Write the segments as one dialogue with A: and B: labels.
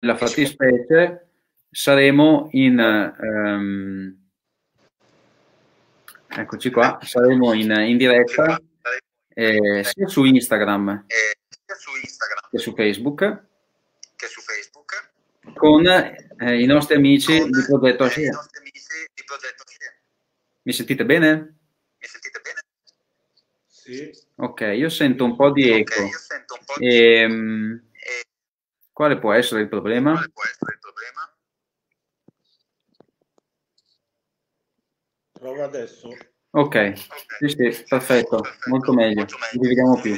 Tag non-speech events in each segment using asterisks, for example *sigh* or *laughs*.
A: nella fattispecie saremo in um, eccoci qua saremo in, in diretta eh, sia su Instagram che su Facebook con eh, i nostri amici di Progetto Ascia. Mi sentite bene? Mi sentite bene? Sì. Ok, io sento un po' di eco. Okay, e, um, quale può essere il problema? Quale può essere il problema?
B: Prova adesso.
A: Ok, sì, sì, perfetto, molto meglio, non vi vediamo più.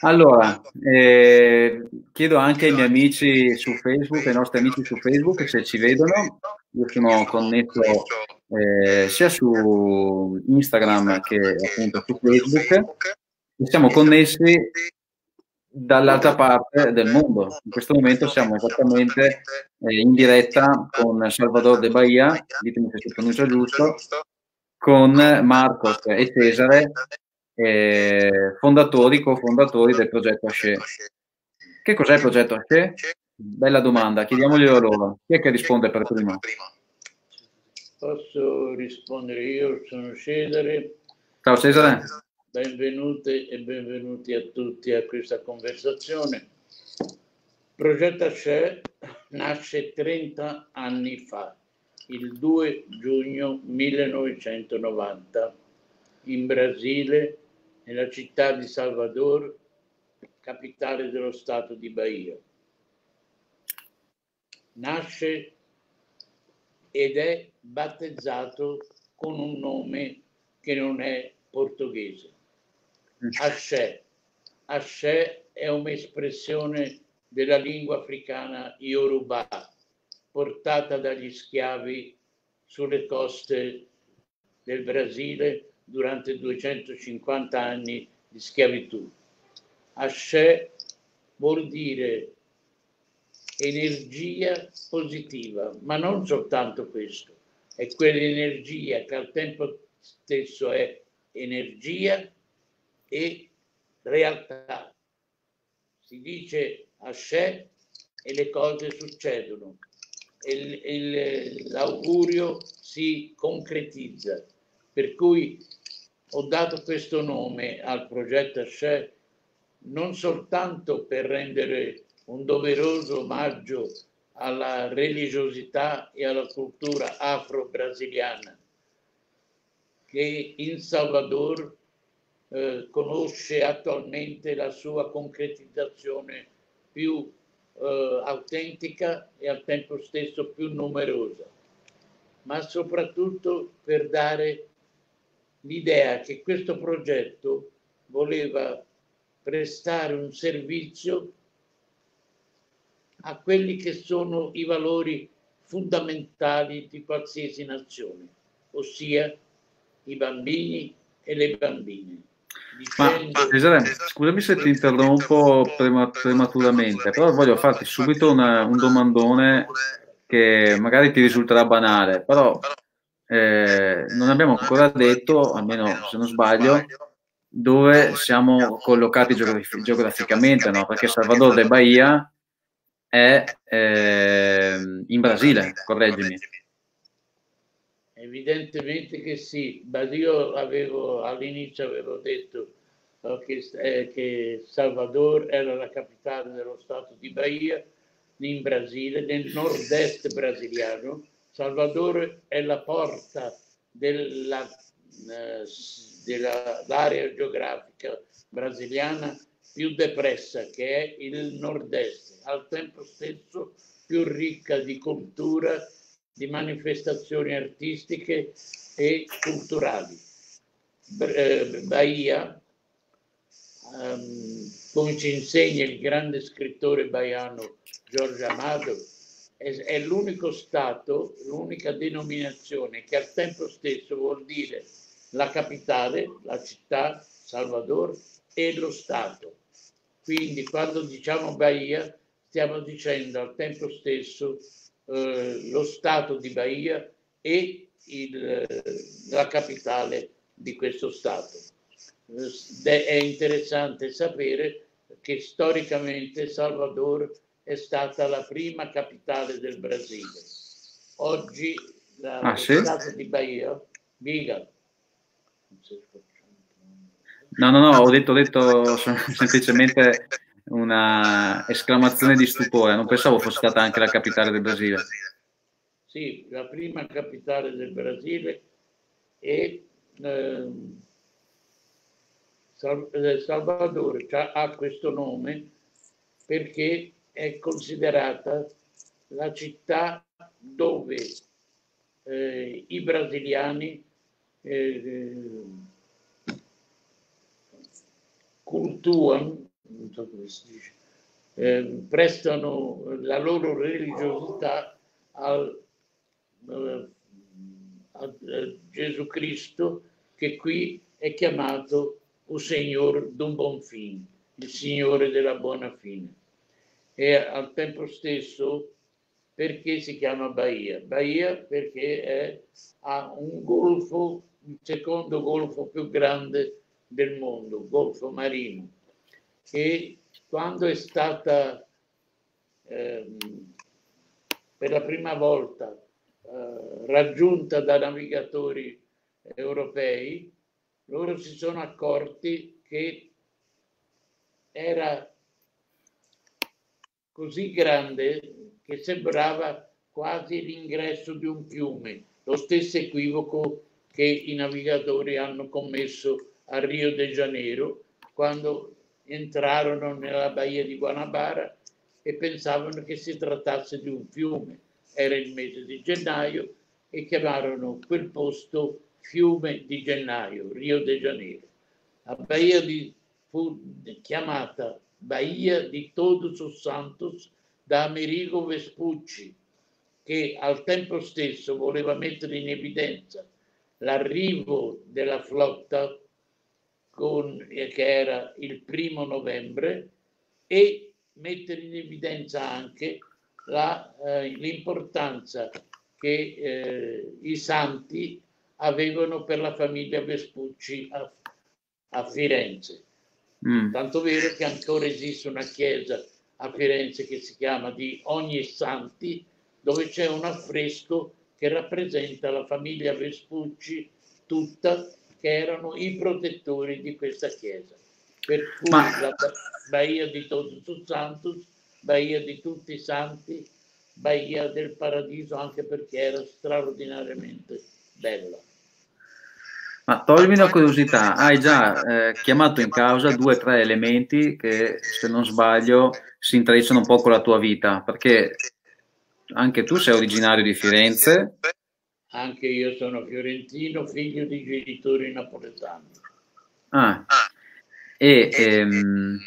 A: Allora, eh, chiedo anche ai miei amici su Facebook, ai nostri amici su Facebook, se ci vedono. Io sono connesso eh, sia su Instagram che appunto su Facebook. E siamo connessi dall'altra parte del mondo. In questo momento siamo esattamente eh, in diretta con Salvador De Bahia, ditemi se si pronuncia giusto, con Marcos e Cesare, eh, fondatori, cofondatori del progetto Asce. Che cos'è il progetto Asce? Bella domanda, chiediamoglielo loro. Chi è che risponde per primo?
B: Posso rispondere io, sono Cesare.
A: Ciao Cesare.
B: Benvenute e benvenuti a tutti a questa conversazione. Progetto Asce nasce 30 anni fa, il 2 giugno 1990, in Brasile, nella città di Salvador, capitale dello stato di Bahia. Nasce ed è battezzato con un nome che non è portoghese Asce. Asce è un'espressione della lingua africana Yoruba, portata dagli schiavi sulle coste del Brasile durante 250 anni di schiavitù. Asce vuol dire energia positiva, ma non soltanto questo, è quell'energia che al tempo stesso è energia e realtà. Si dice Hashem e le cose succedono e l'augurio si concretizza. Per cui ho dato questo nome al progetto Hashem non soltanto per rendere un doveroso omaggio alla religiosità e alla cultura afro-brasiliana che in Salvador eh, conosce attualmente la sua concretizzazione più eh, autentica e al tempo stesso più numerosa, ma soprattutto per dare l'idea che questo progetto voleva prestare un servizio a quelli che sono i valori fondamentali di qualsiasi nazione, ossia i bambini e le bambine.
A: Ma Cesare, scusami se ti interrompo prematuramente, però voglio farti subito una, un domandone che magari ti risulterà banale, però eh, non abbiamo ancora detto, almeno se non sbaglio, dove siamo collocati geograf- geograficamente, no? perché Salvador de Bahia è eh, in Brasile, correggimi.
B: Evidentemente che sì, ma io all'inizio avevo detto uh, che, eh, che, Salvador era la capitale dello stato di Bahia in Brasile, nel nord-est brasiliano. Salvador è la porta della, uh, dell'area geografica brasiliana più depressa, che è il nord-est, al tempo stesso più ricca di cultura di manifestazioni artistiche e culturali. Eh, Bahia, um, come ci insegna il grande scrittore baiano Giorgio Amado, è, è l'unico stato, l'unica denominazione che al tempo stesso vuol dire la capitale, la città, Salvador e lo Stato. Quindi quando diciamo Bahia stiamo dicendo al tempo stesso eh, lo Stato di Bahia e il, la capitale di questo Stato. Eh, è interessante sapere che storicamente Salvador è stata la prima capitale del Brasile. Oggi la
A: ah, sì?
B: di Bahia, Biga.
A: No, no, no, ho detto, ho detto *laughs* semplicemente una esclamazione di stupore, non pensavo fosse stata anche la capitale del Brasile.
B: Sì, la prima capitale del Brasile e ehm, eh, Salvador ha questo nome perché è considerata la città dove eh, i brasiliani eh, cultuano, so come si dice, eh, prestano la loro religiosità al, eh, a, a Gesù Cristo che qui è chiamato o Signor d'un buon fine, il Signore della buona fine. E al tempo stesso perché si chiama Bahia? Bahia perché è, ha un golfo, il secondo golfo più grande del mondo, Golfo Marino, e quando è stata ehm, per la prima volta eh, raggiunta da navigatori europei, loro si sono accorti che era così grande che sembrava quasi l'ingresso di un fiume, lo stesso equivoco che i navigatori hanno commesso a Rio de Janeiro quando entrarono nella baia di Guanabara e pensavano che si trattasse di un fiume. Era il mese di gennaio e chiamarono quel posto fiume di gennaio, Rio de Janeiro. La baia di, fu chiamata Baia di Todos os Santos da Amerigo Vespucci, che al tempo stesso voleva mettere in evidenza l'arrivo della flotta con, eh, che era il primo novembre e mettere in evidenza anche la, eh, l'importanza che eh, i santi avevano per la famiglia Vespucci a, a Firenze. Mm. Tanto vero che ancora esiste una chiesa a Firenze che si chiama di Ogni Santi, dove c'è un affresco che rappresenta la famiglia Vespucci tutta che erano i protettori di questa chiesa. Per cui Ma... la Baia di Todos Santos, Baia di tutti i santi, Baia del Paradiso, anche perché era straordinariamente bella.
A: Ma toglimi una curiosità, hai già eh, chiamato in causa due o tre elementi che, se non sbaglio, si intrecciano un po' con la tua vita, perché anche tu sei originario di Firenze,
B: anche io sono fiorentino, figlio di genitori napoletani.
A: Ah, e ehm,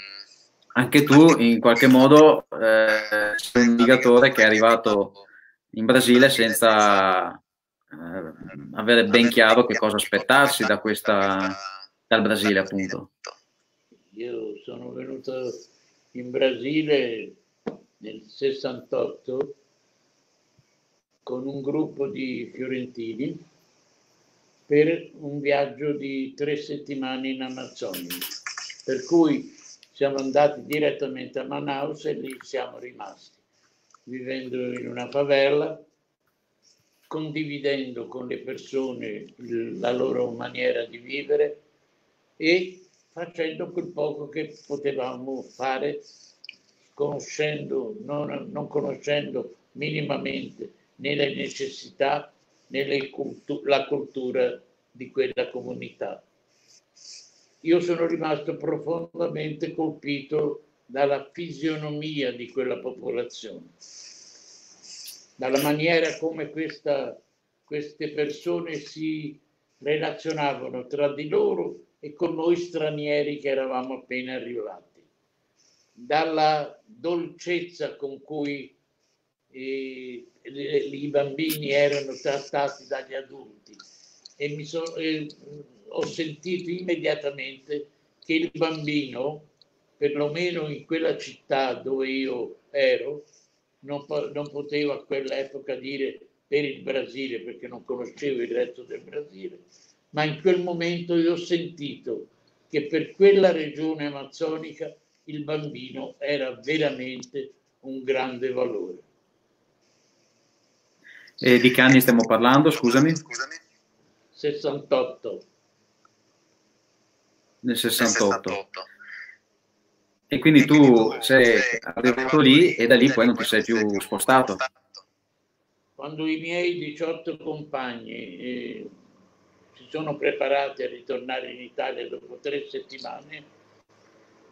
A: anche tu in qualche modo eh, sei un navigatore che è arrivato in Brasile senza eh, avere ben chiaro che cosa aspettarsi da questa, dal Brasile appunto.
B: Io sono venuto in Brasile nel 68 con un gruppo di fiorentini per un viaggio di tre settimane in Amazzonia. Per cui siamo andati direttamente a Manaus e lì siamo rimasti, vivendo in una favela, condividendo con le persone la loro maniera di vivere e facendo quel poco che potevamo fare, conoscendo, non, non conoscendo minimamente nelle necessità, nella cultu- cultura di quella comunità. Io sono rimasto profondamente colpito dalla fisionomia di quella popolazione, dalla maniera come questa, queste persone si relazionavano tra di loro e con noi stranieri che eravamo appena arrivati, dalla dolcezza con cui eh, i bambini erano trattati dagli adulti e mi so, eh, ho sentito immediatamente che il bambino, perlomeno in quella città dove io ero, non, non potevo a quell'epoca dire per il Brasile perché non conoscevo il resto del Brasile, ma in quel momento io ho sentito che per quella regione amazzonica il bambino era veramente un grande valore.
A: E di che anni stiamo parlando, scusami?
B: 68.
A: Nel 68. E quindi tu sei arrivato lì e da lì poi non ti sei più spostato.
B: Quando i miei 18 compagni eh, si sono preparati a ritornare in Italia dopo tre settimane,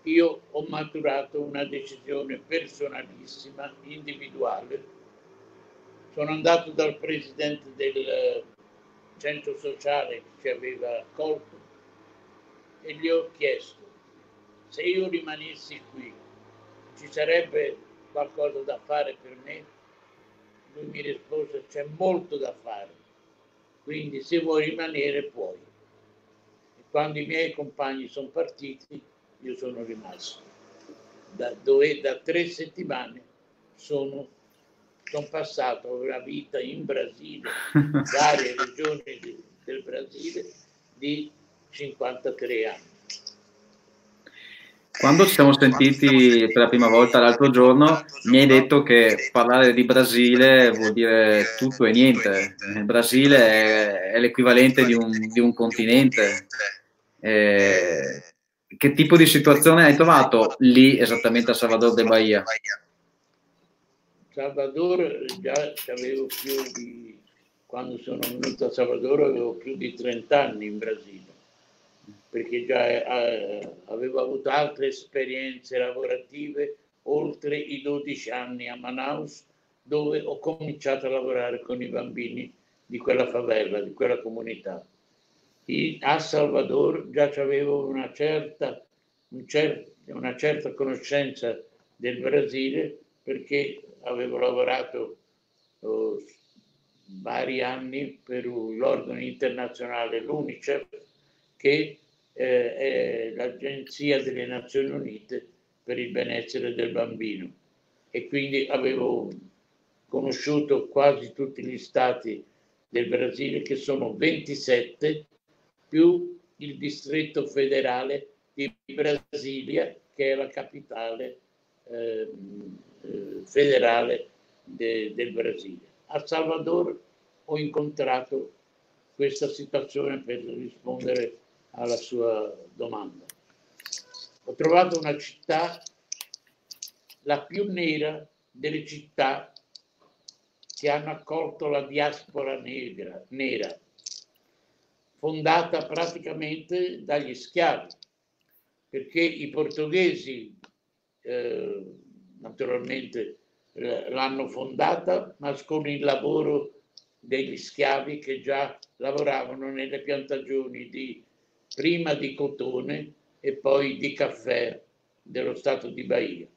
B: io ho maturato una decisione personalissima, individuale. Sono andato dal presidente del centro sociale che ci aveva accolto e gli ho chiesto se io rimanessi qui ci sarebbe qualcosa da fare per me? Lui mi rispose c'è molto da fare, quindi se vuoi rimanere puoi. E quando i miei compagni sono partiti io sono rimasto. Da, dove da tre settimane sono, sono passato la vita in Brasile, *laughs* varie regioni di, del Brasile, di 53 anni.
A: Quando ci siamo sentiti per la prima volta l'altro giorno, mi hai detto che parlare di Brasile vuol dire tutto e niente. Il Brasile è, è l'equivalente di un, di un continente. Eh, che tipo di situazione hai trovato lì esattamente a Salvador de Bahia?
B: Salvador già avevo più di, quando sono venuto a Salvador avevo più di 30 anni in Brasile, perché già eh, avevo avuto altre esperienze lavorative oltre i 12 anni a Manaus, dove ho cominciato a lavorare con i bambini di quella favela, di quella comunità. A Salvador già avevo una certa, un cer- una certa conoscenza del Brasile perché avevo lavorato oh, vari anni per l'organo internazionale, l'UNICEF, che eh, è l'Agenzia delle Nazioni Unite per il benessere del bambino. E quindi avevo conosciuto quasi tutti gli stati del Brasile, che sono 27, più il distretto federale di Brasilia, che è la capitale eh, federale de, del Brasile. A Salvador ho incontrato questa situazione per rispondere alla sua domanda. Ho trovato una città, la più nera delle città che hanno accolto la diaspora negra, nera fondata praticamente dagli schiavi, perché i portoghesi eh, naturalmente l'hanno fondata, ma con il lavoro degli schiavi che già lavoravano nelle piantagioni di, prima di cotone e poi di caffè dello Stato di Bahia.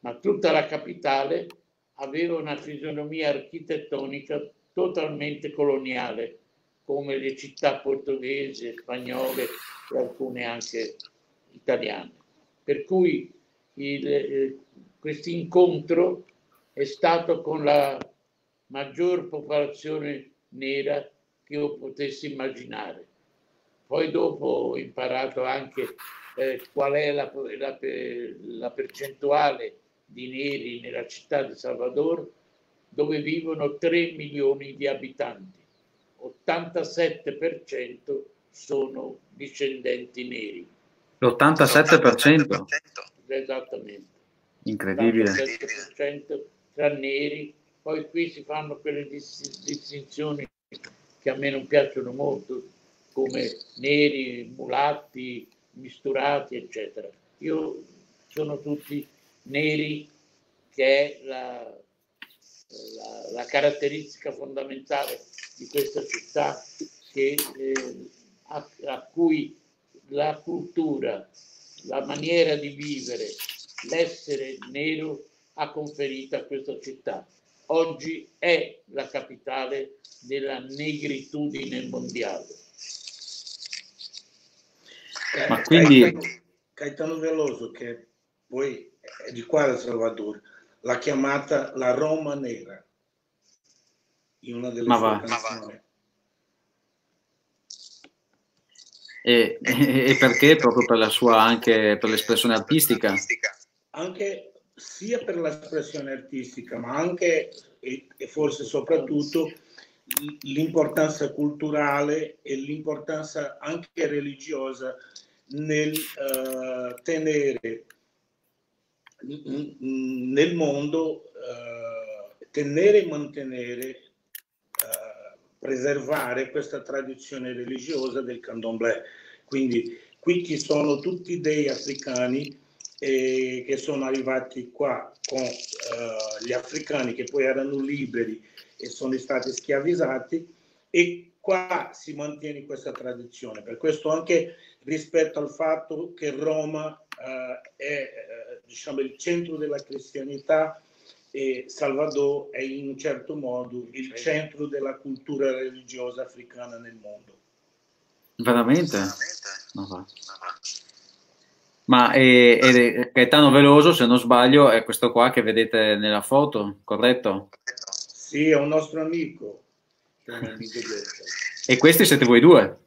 B: Ma tutta la capitale aveva una fisionomia architettonica totalmente coloniale, come le città portoghesi, spagnole e alcune anche italiane. Per cui eh, questo incontro è stato con la maggior popolazione nera che io potessi immaginare. Poi dopo ho imparato anche eh, qual è la, la, la percentuale di neri nella città di Salvador, dove vivono 3 milioni di abitanti 87% sono discendenti neri.
A: L'87%?
B: Esattamente.
A: Incredibile.
B: L'87% tra neri, poi qui si fanno quelle distinzioni che a me non piacciono molto, come neri, mulatti, misturati, eccetera. Io sono tutti neri, che è la, la, la caratteristica fondamentale di questa città che, eh, a, a cui la cultura, la maniera di vivere, l'essere nero ha conferito a questa città. Oggi è la capitale della negritudine mondiale.
C: Ma quindi Caetano Veloso, che poi è di qua da Salvador, l'ha chiamata la Roma nera in una delle
A: ma
C: sue
A: va.
C: canzoni.
A: E, e, *laughs* e perché? Proprio per la sua anche per l'espressione artistica?
C: Anche sia per l'espressione artistica, ma anche e, e forse soprattutto l'importanza culturale e l'importanza anche religiosa nel uh, tenere nel mondo, uh, tenere e mantenere, uh, preservare questa tradizione religiosa del candomblé. Quindi qui ci sono tutti dei africani eh, che sono arrivati qua con gli africani che poi erano liberi e sono stati schiavizzati e qua si mantiene questa tradizione. Per questo anche rispetto al fatto che Roma eh, è eh, diciamo, il centro della cristianità e Salvador è in un certo modo il centro della cultura religiosa africana nel mondo.
A: Veramente? Ma è, è Gaetano Veloso, se non sbaglio, è questo qua che vedete nella foto, corretto?
C: Sì, è un nostro amico.
A: e questi siete voi due?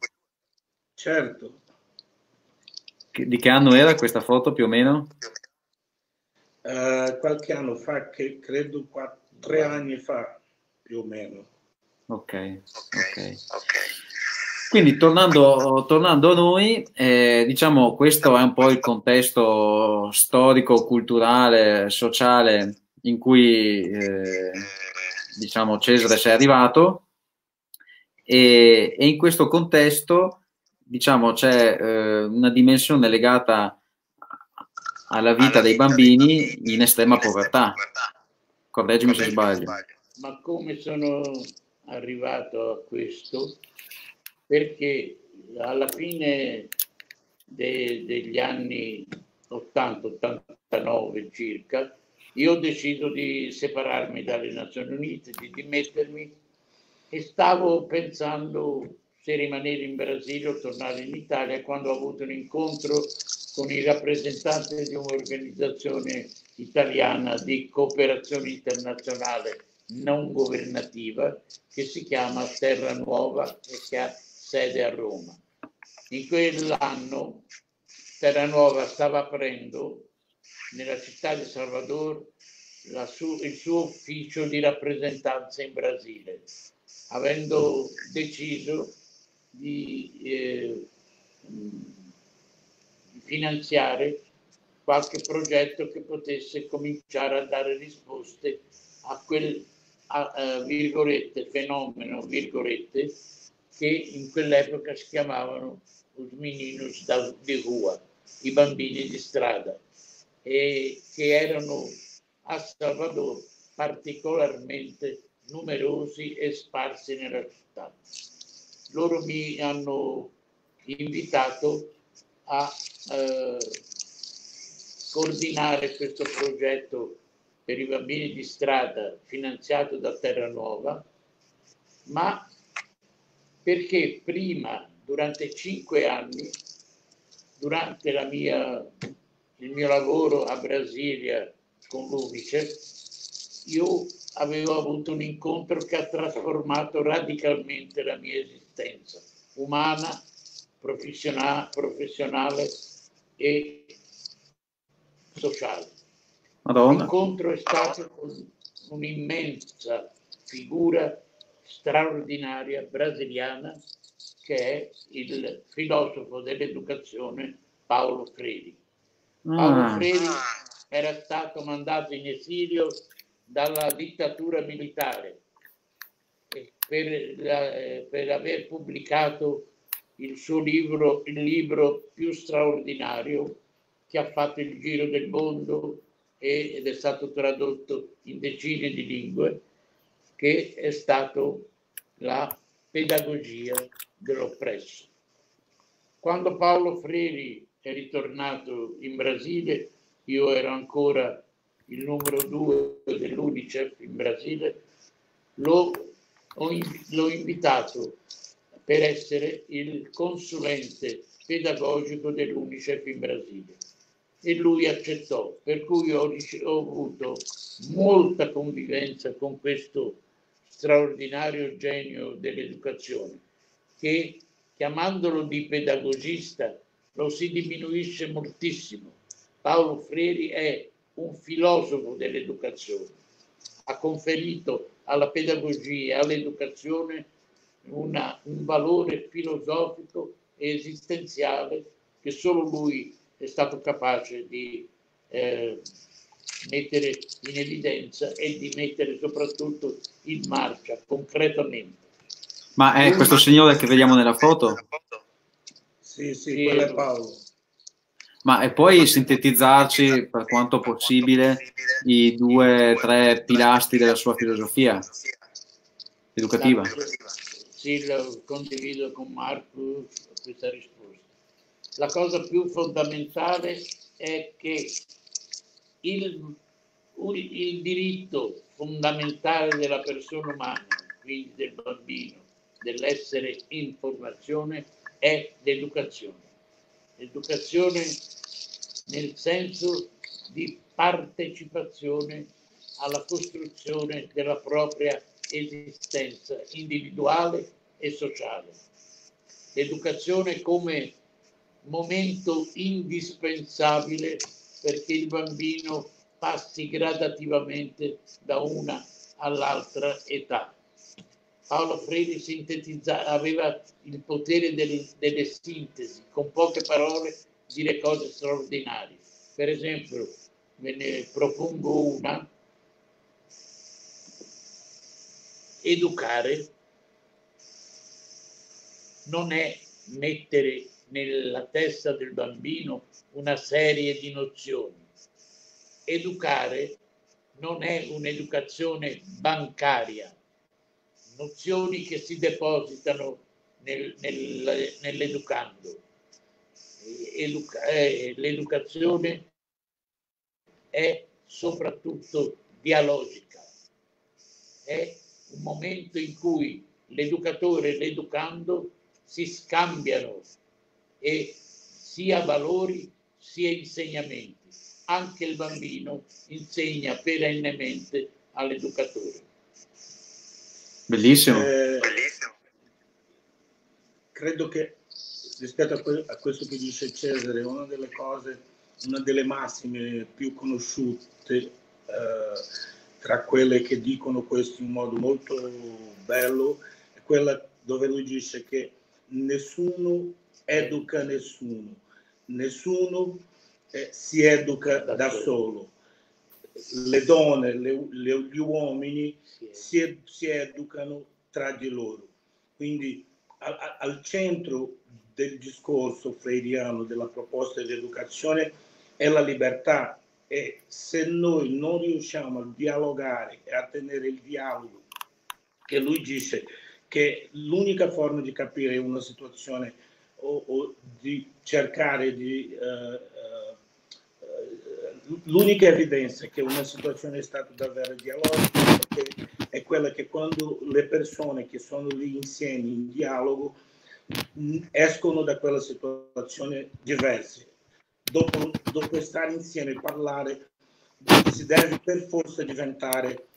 C: Certo.
A: Di che anno era questa foto più o meno?
C: Uh, qualche anno fa, che credo quattro, tre anni fa più o meno.
A: Ok, ok. Quindi tornando, tornando, a noi, eh, diciamo questo è un po' il contesto storico, culturale, sociale in cui eh, diciamo, Cesare si è arrivato e, e in questo contesto diciamo, c'è eh, una dimensione legata alla vita dei bambini in estrema povertà. Correggimi se sbaglio.
B: Ma come sono arrivato a questo? Perché alla fine de, degli anni 80-89 circa, io ho deciso di separarmi dalle Nazioni Unite, di dimettermi e stavo pensando se rimanere in Brasile o tornare in Italia quando ho avuto un incontro con i rappresentanti di un'organizzazione italiana di cooperazione internazionale non governativa che si chiama Terra Nuova e che ha sede a Roma. In quell'anno Terra Nuova stava aprendo nella città di Salvador su, il suo ufficio di rappresentanza in Brasile, avendo deciso di eh, finanziare qualche progetto che potesse cominciare a dare risposte a quel a, a, virgolette, fenomeno virgolette, che in quell'epoca si chiamavano os meninos di rua, i bambini di strada e che erano a Salvador particolarmente numerosi e sparsi nella città. Loro mi hanno invitato a eh, coordinare questo progetto per i bambini di strada finanziato da Terra Nuova, ma perché prima, durante cinque anni, durante la mia il mio lavoro a Brasilia con l'Unicef, io avevo avuto un incontro che ha trasformato radicalmente la mia esistenza umana, professionale, professionale e sociale.
A: Madonna.
B: L'incontro è stato con un'immensa figura straordinaria brasiliana che è il filosofo dell'educazione Paolo Freire Paolo ah. Freire era stato mandato in esilio dalla dittatura militare per, la, per aver pubblicato il suo libro, il libro più straordinario che ha fatto il giro del mondo ed è stato tradotto in decine di lingue, che è stato la pedagogia dell'oppresso. Quando Paolo Freire è ritornato in Brasile, io ero ancora il numero due dell'Unicef in Brasile, l'ho, l'ho invitato per essere il consulente pedagogico dell'Unicef in Brasile e lui accettò, per cui ho, ho avuto molta convivenza con questo straordinario genio dell'educazione che chiamandolo di pedagogista lo si diminuisce moltissimo. Paolo Freire è un filosofo dell'educazione, ha conferito alla pedagogia all'educazione una, un valore filosofico e esistenziale che solo lui è stato capace di eh, mettere in evidenza e di mettere soprattutto in marcia concretamente.
A: Ma è questo signore che vediamo nella foto?
C: Sì, sì, quello è Paolo.
A: Ma e poi sintetizzarci per quanto possibile i due o tre pilastri della sua filosofia educativa?
B: Sì, lo condivido con Marco questa risposta. La cosa più fondamentale è che il, il diritto fondamentale della persona umana, quindi del bambino, dell'essere in formazione, è l'educazione. L'educazione nel senso di partecipazione alla costruzione della propria esistenza individuale e sociale. L'educazione come momento indispensabile perché il bambino passi gradativamente da una all'altra età. Paolo Freire aveva il potere delle, delle, sintesi, con poche parole dire cose straordinarie. Per esempio, ve ne propongo una, educare non è mettere nella testa del bambino una serie di nozioni. Educare non è un'educazione bancaria, nozioni che si depositano nel, nel, nell'educando. Educa, eh, l'educazione è soprattutto dialogica, è un momento in cui l'educatore e l'educando si scambiano e sia valori sia insegnamenti. Anche il bambino insegna perennemente all'educatore.
A: Bellissimo. Eh,
C: credo che rispetto a, que- a, questo che dice Cesare, una delle cose, una delle massime più conosciute eh, tra quelle che dicono questo in modo molto bello è quella dove lui dice che nessuno educa nessuno, nessuno eh, si educa da, da solo. Le donne, le, le, gli uomini si, si, educano tra di loro. Quindi al, al centro del discorso freiriano, della proposta di educazione, è la libertà e se noi non riusciamo a dialogare e a tenere il dialogo, che lui dice che l'unica forma di capire una situazione o, o di cercare di... Uh, l'unica evidenza che una situazione è stata davvero dialogica è quella che quando le persone che sono lì insieme in dialogo escono da quella situazione diverse. Dopo, dopo stare insieme e parlare si deve per forza diventare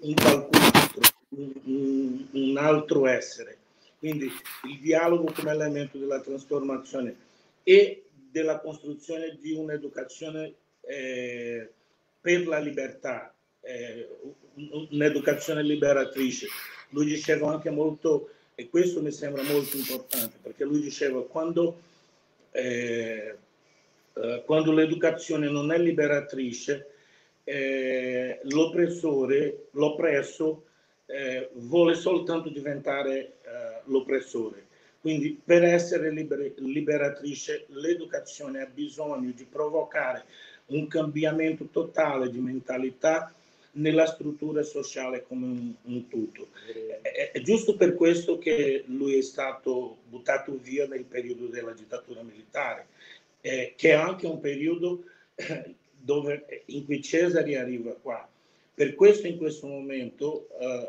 C: un qualcun altro, un, un altro essere. Quindi il dialogo come elemento della trasformazione e della costruzione di un'educazione eh, per la libertà, eh, un'educazione liberatrice. Lui diceva anche molto, e questo mi sembra molto importante, perché lui diceva quando, eh, eh quando l'educazione non è liberatrice, eh, l'oppressore, l'oppresso, eh, vuole soltanto diventare eh, l'oppressore. Quindi per essere liber- liberatrice l'educazione ha bisogno di provocare un cambiamento totale di mentalità nella struttura sociale come un, un tutto. È, è, giusto per questo che lui è stato buttato via nel periodo della dittatura militare, eh, che è anche un periodo eh, dove, in cui Cesare arriva qua per questo in questo momento eh,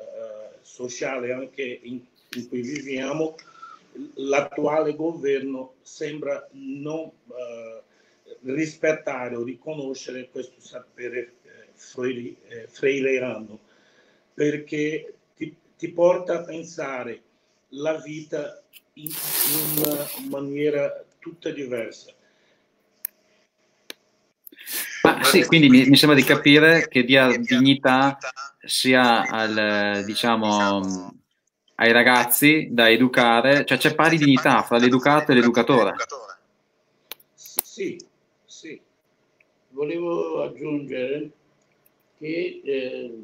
C: sociale anche in, in, cui viviamo, l'attuale governo sembra non eh, rispettare o riconoscere questo sapere eh, eh freireano, perché ti, ti, porta a pensare la vita in, in una maniera tutta diversa.
A: Ma sì, quindi mi, mi, sembra di capire che dia dignità sia al, diciamo, ai ragazzi da educare, cioè c'è pari dignità fra l'educato e l'educatore.
B: Sì, sì. Volevo aggiungere che eh,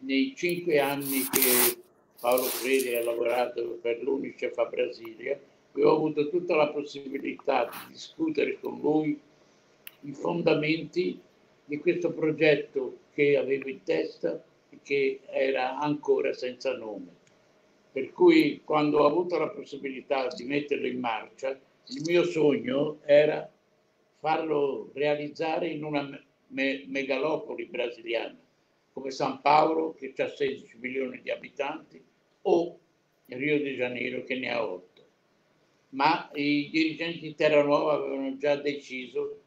B: nei cinque anni che Paolo Fredi ha lavorato per l'Unicef a Brasilia, ho avuto tutta la possibilità di discutere con lui i fondamenti di questo progetto che avevo in testa e che era ancora senza nome. Per cui quando ho avuto la possibilità di metterlo in marcia, il mio sogno era farlo realizzare in una me- megalopoli brasiliana come San Paolo che ha 16 milioni di abitanti o Rio de Janeiro che ne ha 8. Ma i dirigenti di Terra Nuova avevano già deciso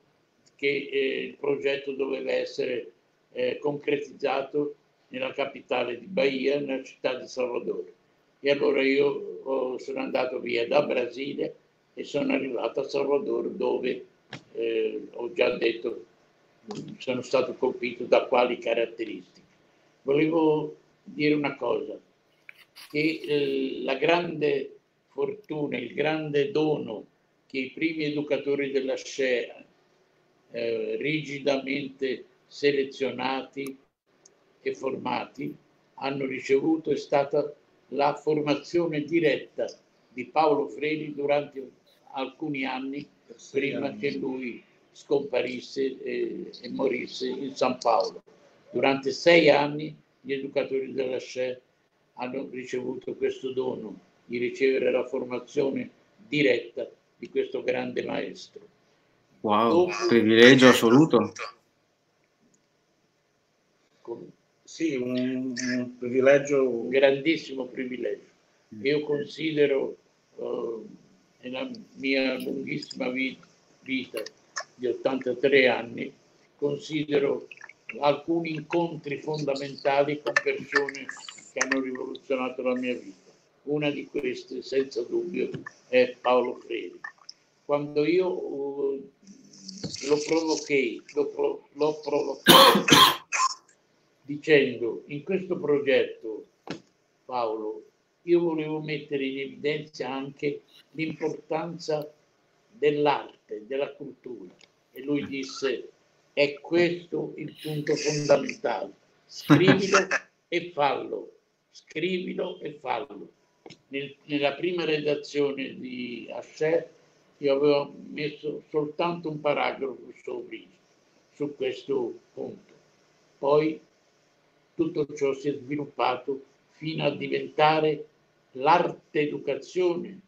B: che eh, il progetto doveva essere eh, concretizzato nella capitale di Bahia, nella città di Salvador. E allora io oh, sono andato via da Brasile e sono arrivato a Salvador dove eh, ho già detto sono stato colpito da quali caratteristiche. Volevo dire una cosa, che eh, la grande fortuna, il grande dono che i primi educatori della SCE, eh, rigidamente selezionati e formati, hanno ricevuto è stata la formazione diretta di Paolo Freli durante alcuni anni prima che lui scomparisse e, e morisse in San Paolo. Durante sei anni gli educatori della SCE hanno ricevuto questo dono di ricevere la formazione diretta di questo grande maestro.
A: Wow, Dopo, privilegio assoluto.
C: Con, sì, un, un, privilegio.
B: Un grandissimo privilegio. Io considero uh, nella mia lunghissima vita, vita di 83 anni, considero alcuni incontri fondamentali con persone che hanno rivoluzionato la mia vita. Una di queste, senza dubbio, è Paolo Fredi. Quando io uh, lo provochei, lo, pro, lo provochai *coughs* dicendo in questo progetto, Paolo, io volevo mettere in evidenza anche l'importanza dell'arte, della cultura. E lui disse, è questo il punto fondamentale. Scrivilo e fallo, scrivilo e fallo. Nel, nella prima redazione di Asher io avevo messo soltanto un paragrafo sopra, su questo punto. Poi tutto ciò si è sviluppato fino a diventare l'arte educazione,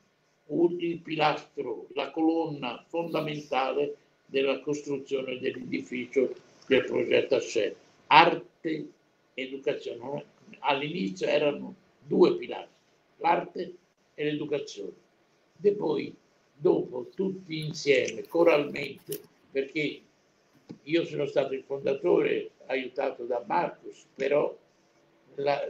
B: il pilastro, la colonna fondamentale della costruzione dell'edificio del progetto Asher. Arte educazione. All'inizio erano due pilastri, l'arte e l'educazione. E poi, dopo, tutti insieme, coralmente, perché io sono stato il fondatore, aiutato da Marcus, però la,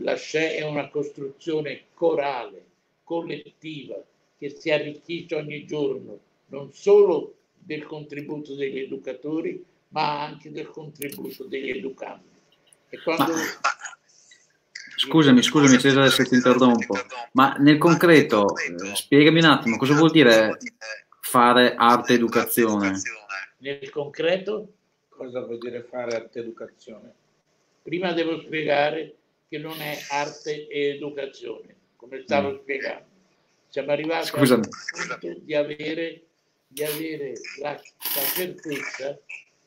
B: la SCE è una costruzione corale, collettiva, che si arricchisce ogni giorno, non solo del contributo degli educatori, ma anche del contributo degli educandi.
A: Quando... Ma, scusami, scusami Cesare se ti interrompo, ma nel concreto, eh, spiegami un attimo, cosa vuol dire fare arte educazione?
B: Nel concreto?
C: Cosa vuol dire fare arte educazione?
B: Prima devo spiegare che non è arte e educazione, come stavo mm. spiegando. Siamo arrivati Scusami. al punto di avere, di avere la, la certezza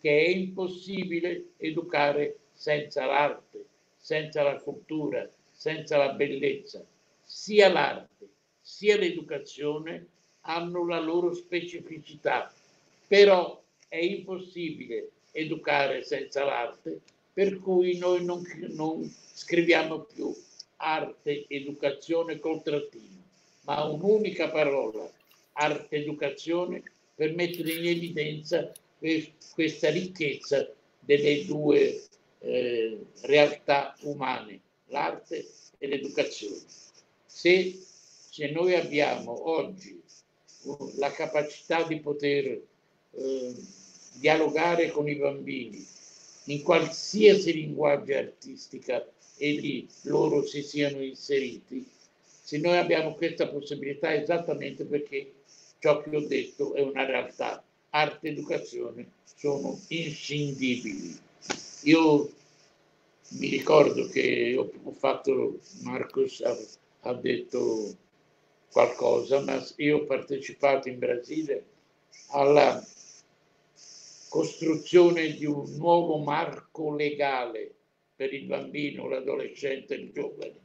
B: che è impossibile educare senza l'arte, senza la cultura, senza la bellezza. Sia l'arte sia l'educazione hanno la loro specificità, però è impossibile educare senza l'arte, per cui noi non, non scriviamo più arte, educazione col trattino, ma un'unica parola, arte, educazione, per mettere in evidenza questa ricchezza delle due eh, realtà umane, l'arte e l'educazione. Se, se, noi abbiamo oggi uh, la capacità di poter eh, dialogare con i bambini in qualsiasi linguaggio artistica e loro si siano inseriti, se noi abbiamo questa possibilità esattamente perché ciò che ho detto è una realtà. Arte e educazione sono inscindibili. Io mi ricordo che ho, fatto, Marcos ha, ha, detto qualcosa, ma io ho partecipato in Brasile alla costruzione di un nuovo marco legale per il bambino, l'adolescente e il giovane,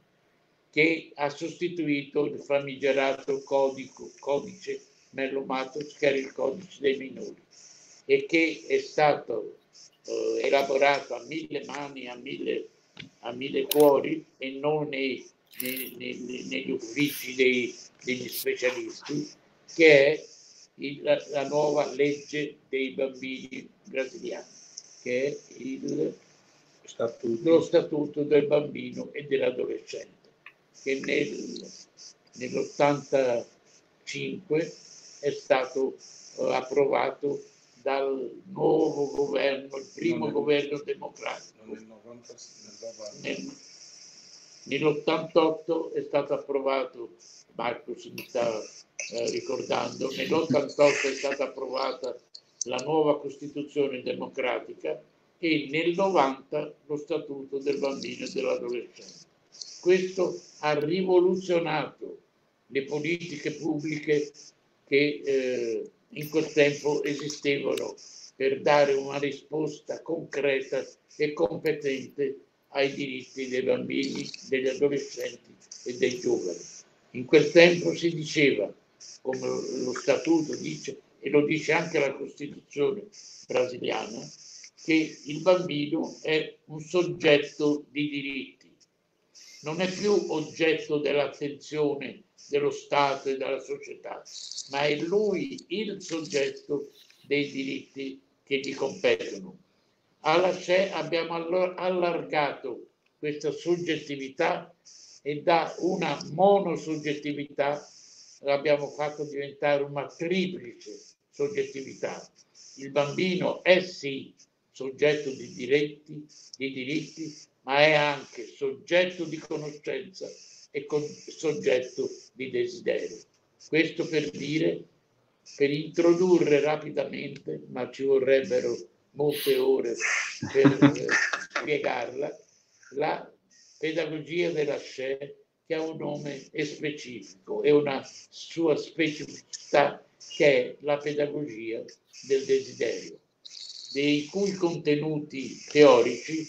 B: che ha sostituito il famigerato codico, codice Mello Matos, che era il codice dei minori, e che è stato eh, elaborato a mille mani, a mille, a mille cuori e non nei, nei, nei, negli uffici dei, degli specialisti, che è il, la, la nuova legge dei bambini brasiliani, che è il statuto. lo statuto del bambino e dell'adolescente, che nel, nell'85 è stato uh, approvato dal nuovo governo, il primo nel, governo democratico. Nel 90, nel, nell'88 è stato approvato, Marco si mi sta eh, ricordando, nell'88 è stata approvata la nuova Costituzione democratica e nel 90 lo Statuto del bambino e dell'adolescente. Questo ha rivoluzionato le politiche pubbliche che eh, in quel tempo esistevano per dare una risposta concreta e competente ai diritti dei bambini, degli adolescenti e dei giovani. In quel tempo si diceva, come lo statuto dice, e lo dice anche la Costituzione brasiliana, che il bambino è un soggetto di diritti, non è più oggetto dell'attenzione dello Stato e della società, ma è lui il soggetto dei diritti che gli competono. Alla CE abbiamo allargato questa soggettività e da una monosoggettività l'abbiamo fatto diventare una triplice soggettività. Il bambino è sì soggetto di diritti, di diritti ma è anche soggetto di conoscenza e soggetto di desiderio. Questo per dire, per introdurre rapidamente, ma ci vorrebbero molte ore per eh, spiegarla, la pedagogia della SCE che ha un nome specifico e una sua specificità che è la pedagogia del desiderio, dei cui contenuti teorici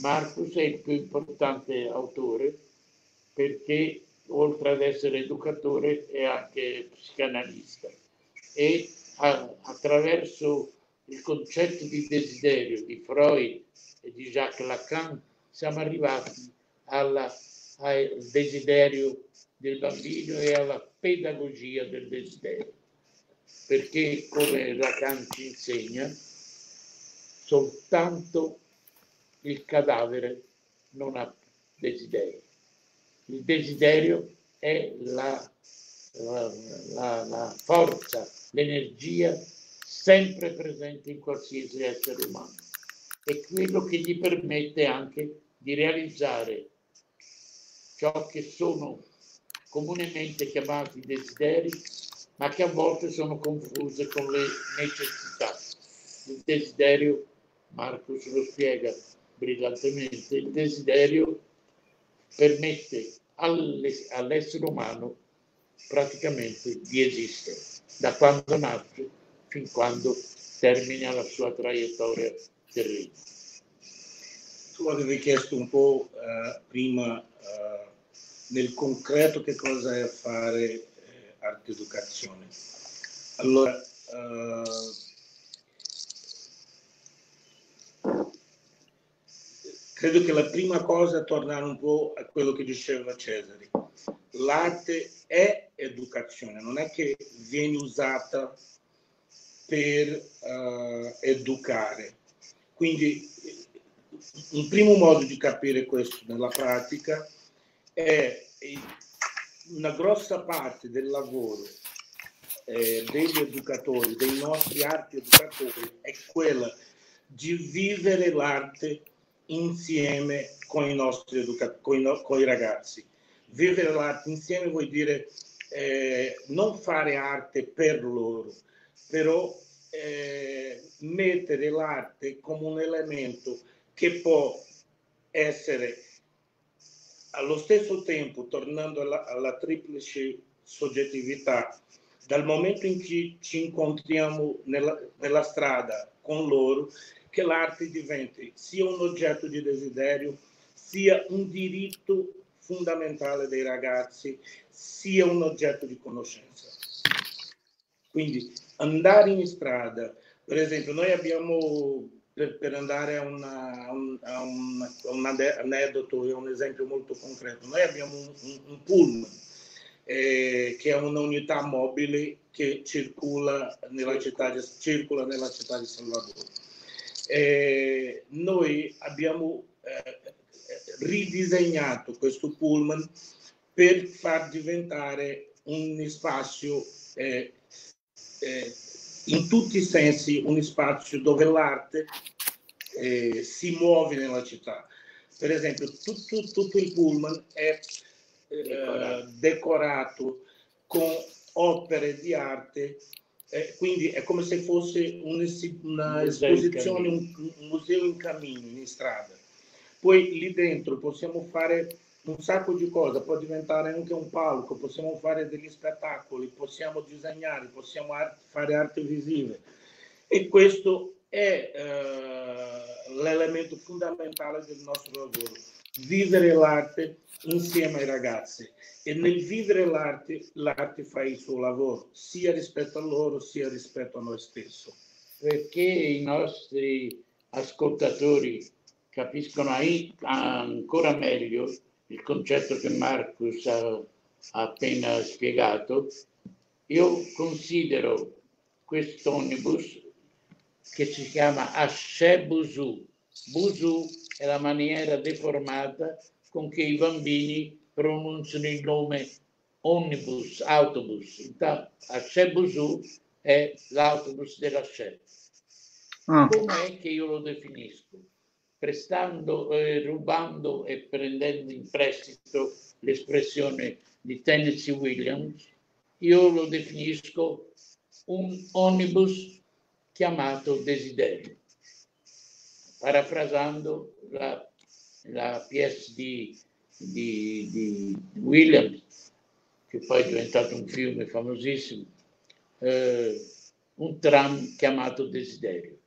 B: Marcus è il più importante autore perché oltre ad essere educatore è anche psicanalista. E a, attraverso il concetto di desiderio di Freud e di Jacques Lacan siamo arrivati alla, al desiderio del bambino e alla pedagogia del desiderio. Perché come Lacan ci insegna soltanto il cadavere non ha desiderio il desiderio è la, la, la, la forza, l'energia sempre presente in qualsiasi essere umano. È quello che gli permette anche di realizzare ciò che sono comunemente chiamati desideri, ma che a volte sono confuse con le necessità. Il desiderio, Marcos lo spiega brillantemente, il desiderio permette all'essere umano praticamente di esistere, da quando nasce fin quando termina la sua traiettoria terrena.
C: Tu avevi chiesto un po' eh, prima eh, nel concreto che cosa è fare eh, arte educazione. Allora, eh, credo che la prima cosa è tornare un po' a quello che diceva Cesare. L'arte è educazione, non è che viene usata per uh, educare. Quindi un primo modo di capire questo nella pratica è una grossa parte del lavoro eh, degli educatori, dei nostri arti educatori, è quella di vivere l'arte insieme con i nostri educatori, con, no- con i ragazzi. Vivere l'arte insieme vuol dire eh, non fare arte per loro, però eh, mettere l'arte come un elemento che può essere allo stesso tempo, tornando alla, alla triplice soggettività, dal momento in cui ci incontriamo nella, nella strada con loro, che l'arte diventi sia un oggetto di desiderio, sia un diritto fondamentale dei ragazzi, sia un oggetto di conoscenza. Quindi andare in strada, per esempio, noi abbiamo, per, per andare a, una, a, un, a, un, a, un, aneddoto e un esempio molto concreto, noi abbiamo un, un, un pullman eh, che è un'unità mobile che circola nella città di, circola nella città di Salvador. Eh, noi abbiamo eh, ridisegnato questo pullman per far diventare un spazio eh, eh, in tutti i sensi un spazio dove l'arte eh, si muove nella città. Per esempio, tutto, tutto il pullman è decorato. Eh, decorato con opere di arte eh, quindi è come se fosse una esposizione, un, un, museo in cammino, in strada. Poi lì dentro possiamo fare un sacco di cose, può diventare anche un palco, possiamo fare degli spettacoli, possiamo disegnare, possiamo art- fare arte visive. E questo è eh, l'elemento fondamentale del nostro lavoro, vivere l'arte insieme ai ragazzi e nel vivere l'arte, l'arte fa il suo lavoro, sia rispetto a loro sia rispetto a noi stessi.
B: Perché i nostri ascoltatori capiscono ancora meglio il concetto che Marcus ha appena spiegato, io considero questo omnibus che si chiama Ashe Busu. Busu è la maniera deformata con che i bambini pronunciano il nome omnibus, autobus. Intanto Asce Busu è l'autobus della Asce. Ah. Com'è che io lo definisco? Prestando, eh, rubando e prendendo in prestito l'espressione di Tennessee Williams, io lo definisco un omnibus chiamato desiderio. Parafrasando la la pièce di, di, di Williams, che poi è diventato un film famosissimo, eh, un tram chiamato Desiderio.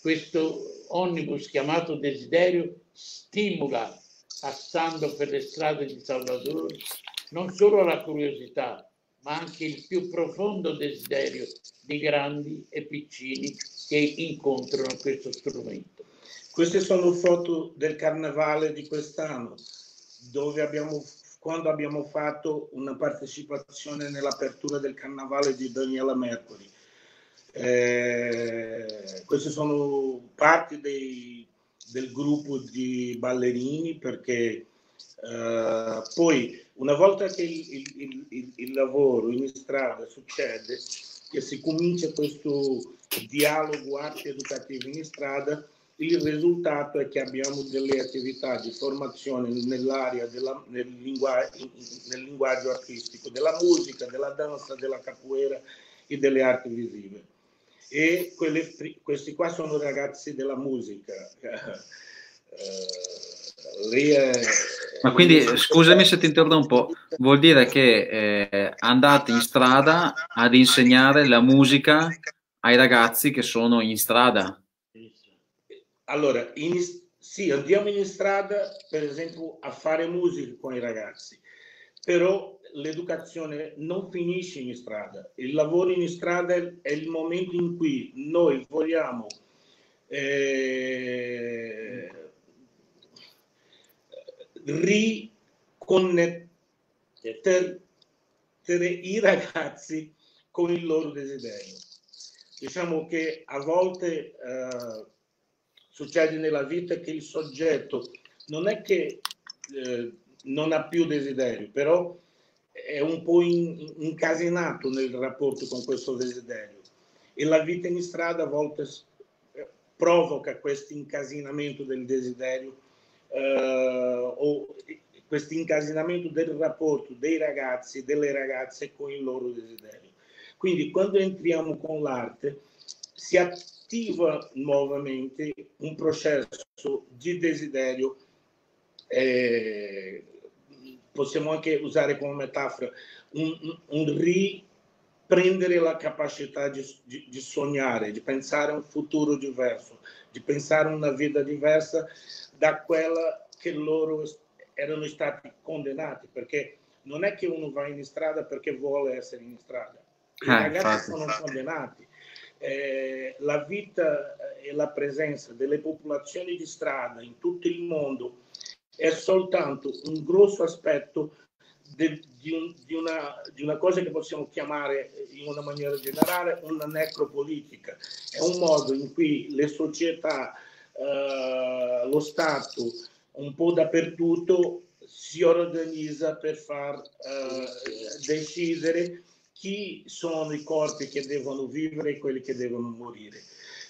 B: Questo omnibus chiamato Desiderio stimola, passando per le strade di Salvador, non solo la curiosità, ma anche il più profondo desiderio di grandi e piccini che incontrano questo strumento.
C: Queste sono foto del carnevale di quest'anno, dove abbiamo, quando abbiamo fatto una partecipazione nell'apertura del carnevale di Daniela Mercury. Eh, queste sono parti dei, del gruppo di ballerini perché eh, poi una volta che il, il, il, il lavoro in strada succede, che si comincia questo dialogo arte educativo in strada, il risultato è che abbiamo delle attività di formazione nell'area nel, linguaggio, nel linguaggio artistico, della musica, della danza, della capoeira e delle arti visive. E quelle, questi qua sono ragazzi della musica.
A: Eh, Ma quindi, scusami se ti interrompo, vuol dire che eh, andate in strada ad insegnare la musica ai ragazzi che sono in strada?
C: Allora, in, sì, andiamo in strada, per esempio, a fare musica con i ragazzi, però l'educazione non finisce in strada. Il lavoro in strada è il momento in cui noi vogliamo eh, riconnettere i ragazzi con il loro desiderio. Diciamo che a volte eh, succede nella vita che il soggetto non è che eh, non ha più desiderio, però è un po' in, incasinato nel rapporto con questo desiderio e la vita in strada a volte provoca questo incasinamento del desiderio eh, o questo incasinamento del rapporto dei ragazzi e delle ragazze con il loro desiderio. Quindi quando entriamo con l'arte si attiva nuovamente un processo di desiderio, eh, possiamo anche usare come metafora, un, un riprendere la capacità di, di, di sognare, di pensare a un futuro diverso, di pensare a una vita diversa da quella che loro erano stati condannati, perché non è che uno va in strada perché vuole essere in strada. I eh, ragazzi sono infatti. condannati. Eh, la vita e la presenza delle popolazioni di strada in tutto il mondo è soltanto un grosso aspetto de, di, un, di, una, di, una, cosa che possiamo chiamare in una maniera generale una necropolitica. È un modo in cui le società, eh, lo Stato, un po' dappertutto si organizza per far eh, decidere chi sono i corpi che devono vivere e quelli che devono morire.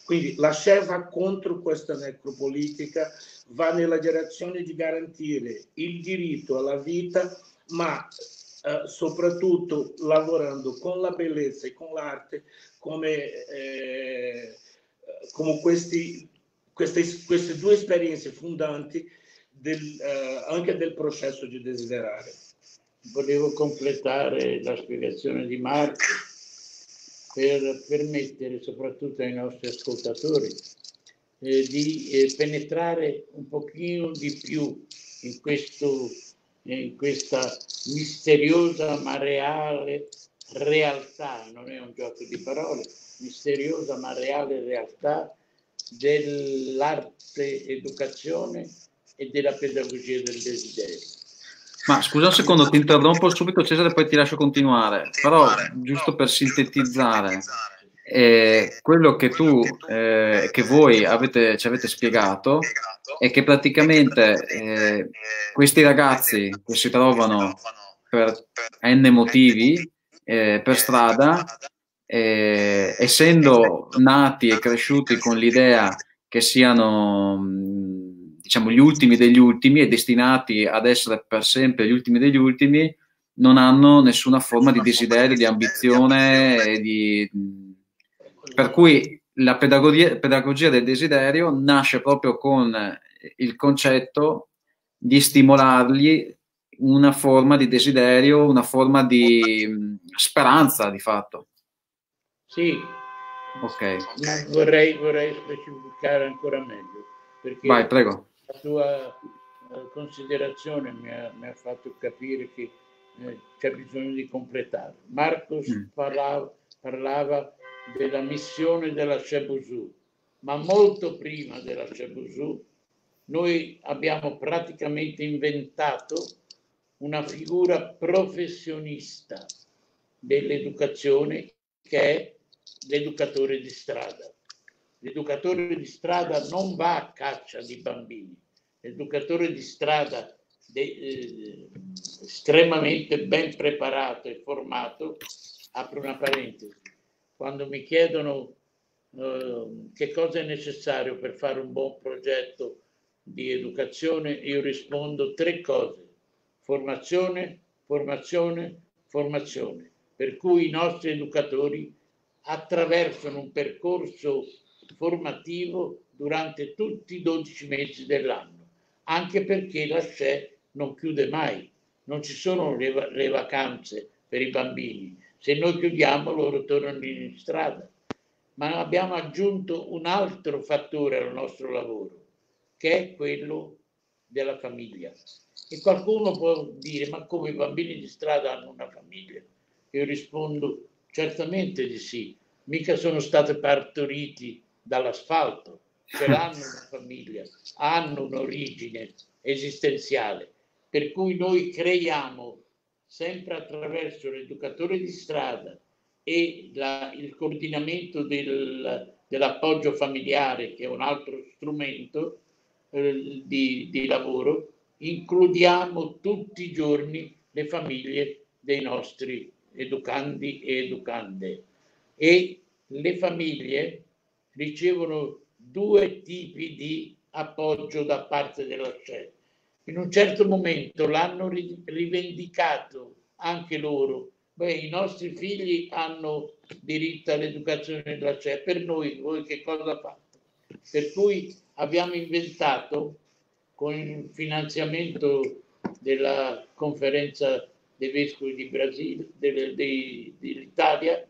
C: Quindi la scelta contro questa necropolitica va nella direzione di garantire il diritto alla vita, ma eh, soprattutto lavorando con la bellezza e con l'arte come, eh, come questi, queste, queste due esperienze fondanti del, eh, anche del processo di desiderare.
B: Volevo completare la spiegazione di Marco per permettere soprattutto ai nostri ascoltatori eh, di eh, penetrare un pochino di più in, questo, in questa misteriosa ma reale realtà, non è un gioco di parole, misteriosa ma reale realtà dell'arte educazione e della pedagogia del desiderio.
A: Ma scusa un secondo, ti interrompo subito Cesare, poi ti lascio continuare. Però, giusto per sintetizzare, eh, quello che tu, eh, che voi avete, ci avete spiegato è che praticamente eh, questi ragazzi che si trovano per n motivi eh, per strada, eh, essendo nati e cresciuti con l'idea che siano diciamo, gli ultimi degli ultimi e destinati ad essere per sempre gli ultimi degli ultimi, non hanno nessuna forma di desiderio, di ambizione, di... per cui la pedagogia, pedagogia del desiderio nasce proprio con il concetto di stimolargli una forma di desiderio, una forma di speranza di fatto.
B: Sì, ok. Vorrei, vorrei specificare ancora meglio.
A: Perché Vai, prego
B: la tua eh, considerazione mi ha, mi ha, fatto capire che eh, c'è bisogno di completare. Marcos mm. parlava, parlava, della missione della Cebusu, ma molto prima della Cebusu noi abbiamo praticamente inventato una figura professionista dell'educazione che è l'educatore di strada. L'educatore di strada non va a caccia di bambini. L'educatore di strada de, eh, estremamente ben preparato e formato, apro una parentesi, quando mi chiedono eh, che cosa è necessario per fare un buon progetto di educazione, io rispondo tre cose. Formazione, formazione, formazione. Per cui i nostri educatori attraversano un percorso formativo durante tutti i 12 mesi dell'anno, anche perché la SCE non chiude mai, non ci sono le, le vacanze per i bambini, se noi chiudiamo loro tornano in strada. Ma abbiamo aggiunto un altro fattore al nostro lavoro, che è quello della famiglia. E qualcuno può dire, ma come i bambini di strada hanno una famiglia? Io rispondo, certamente di sì, mica sono stati partoriti dall'asfalto, *laughs* ce l'hanno una famiglia, hanno un'origine esistenziale, per cui noi creiamo sempre attraverso l'educatore di strada e la, il coordinamento del, dell'appoggio familiare, che è un altro strumento eh, di, di lavoro, includiamo tutti i giorni le famiglie dei nostri educandi e educande. E le famiglie ricevono due tipi di appoggio da parte della CE. In un certo momento l'hanno rivendicato anche loro. Beh, i nostri figli hanno diritto all'educazione della CE. Per noi, voi che cosa fate? Per cui abbiamo inventato con il finanziamento della conferenza dei vescovi di Brasile, dell'Italia,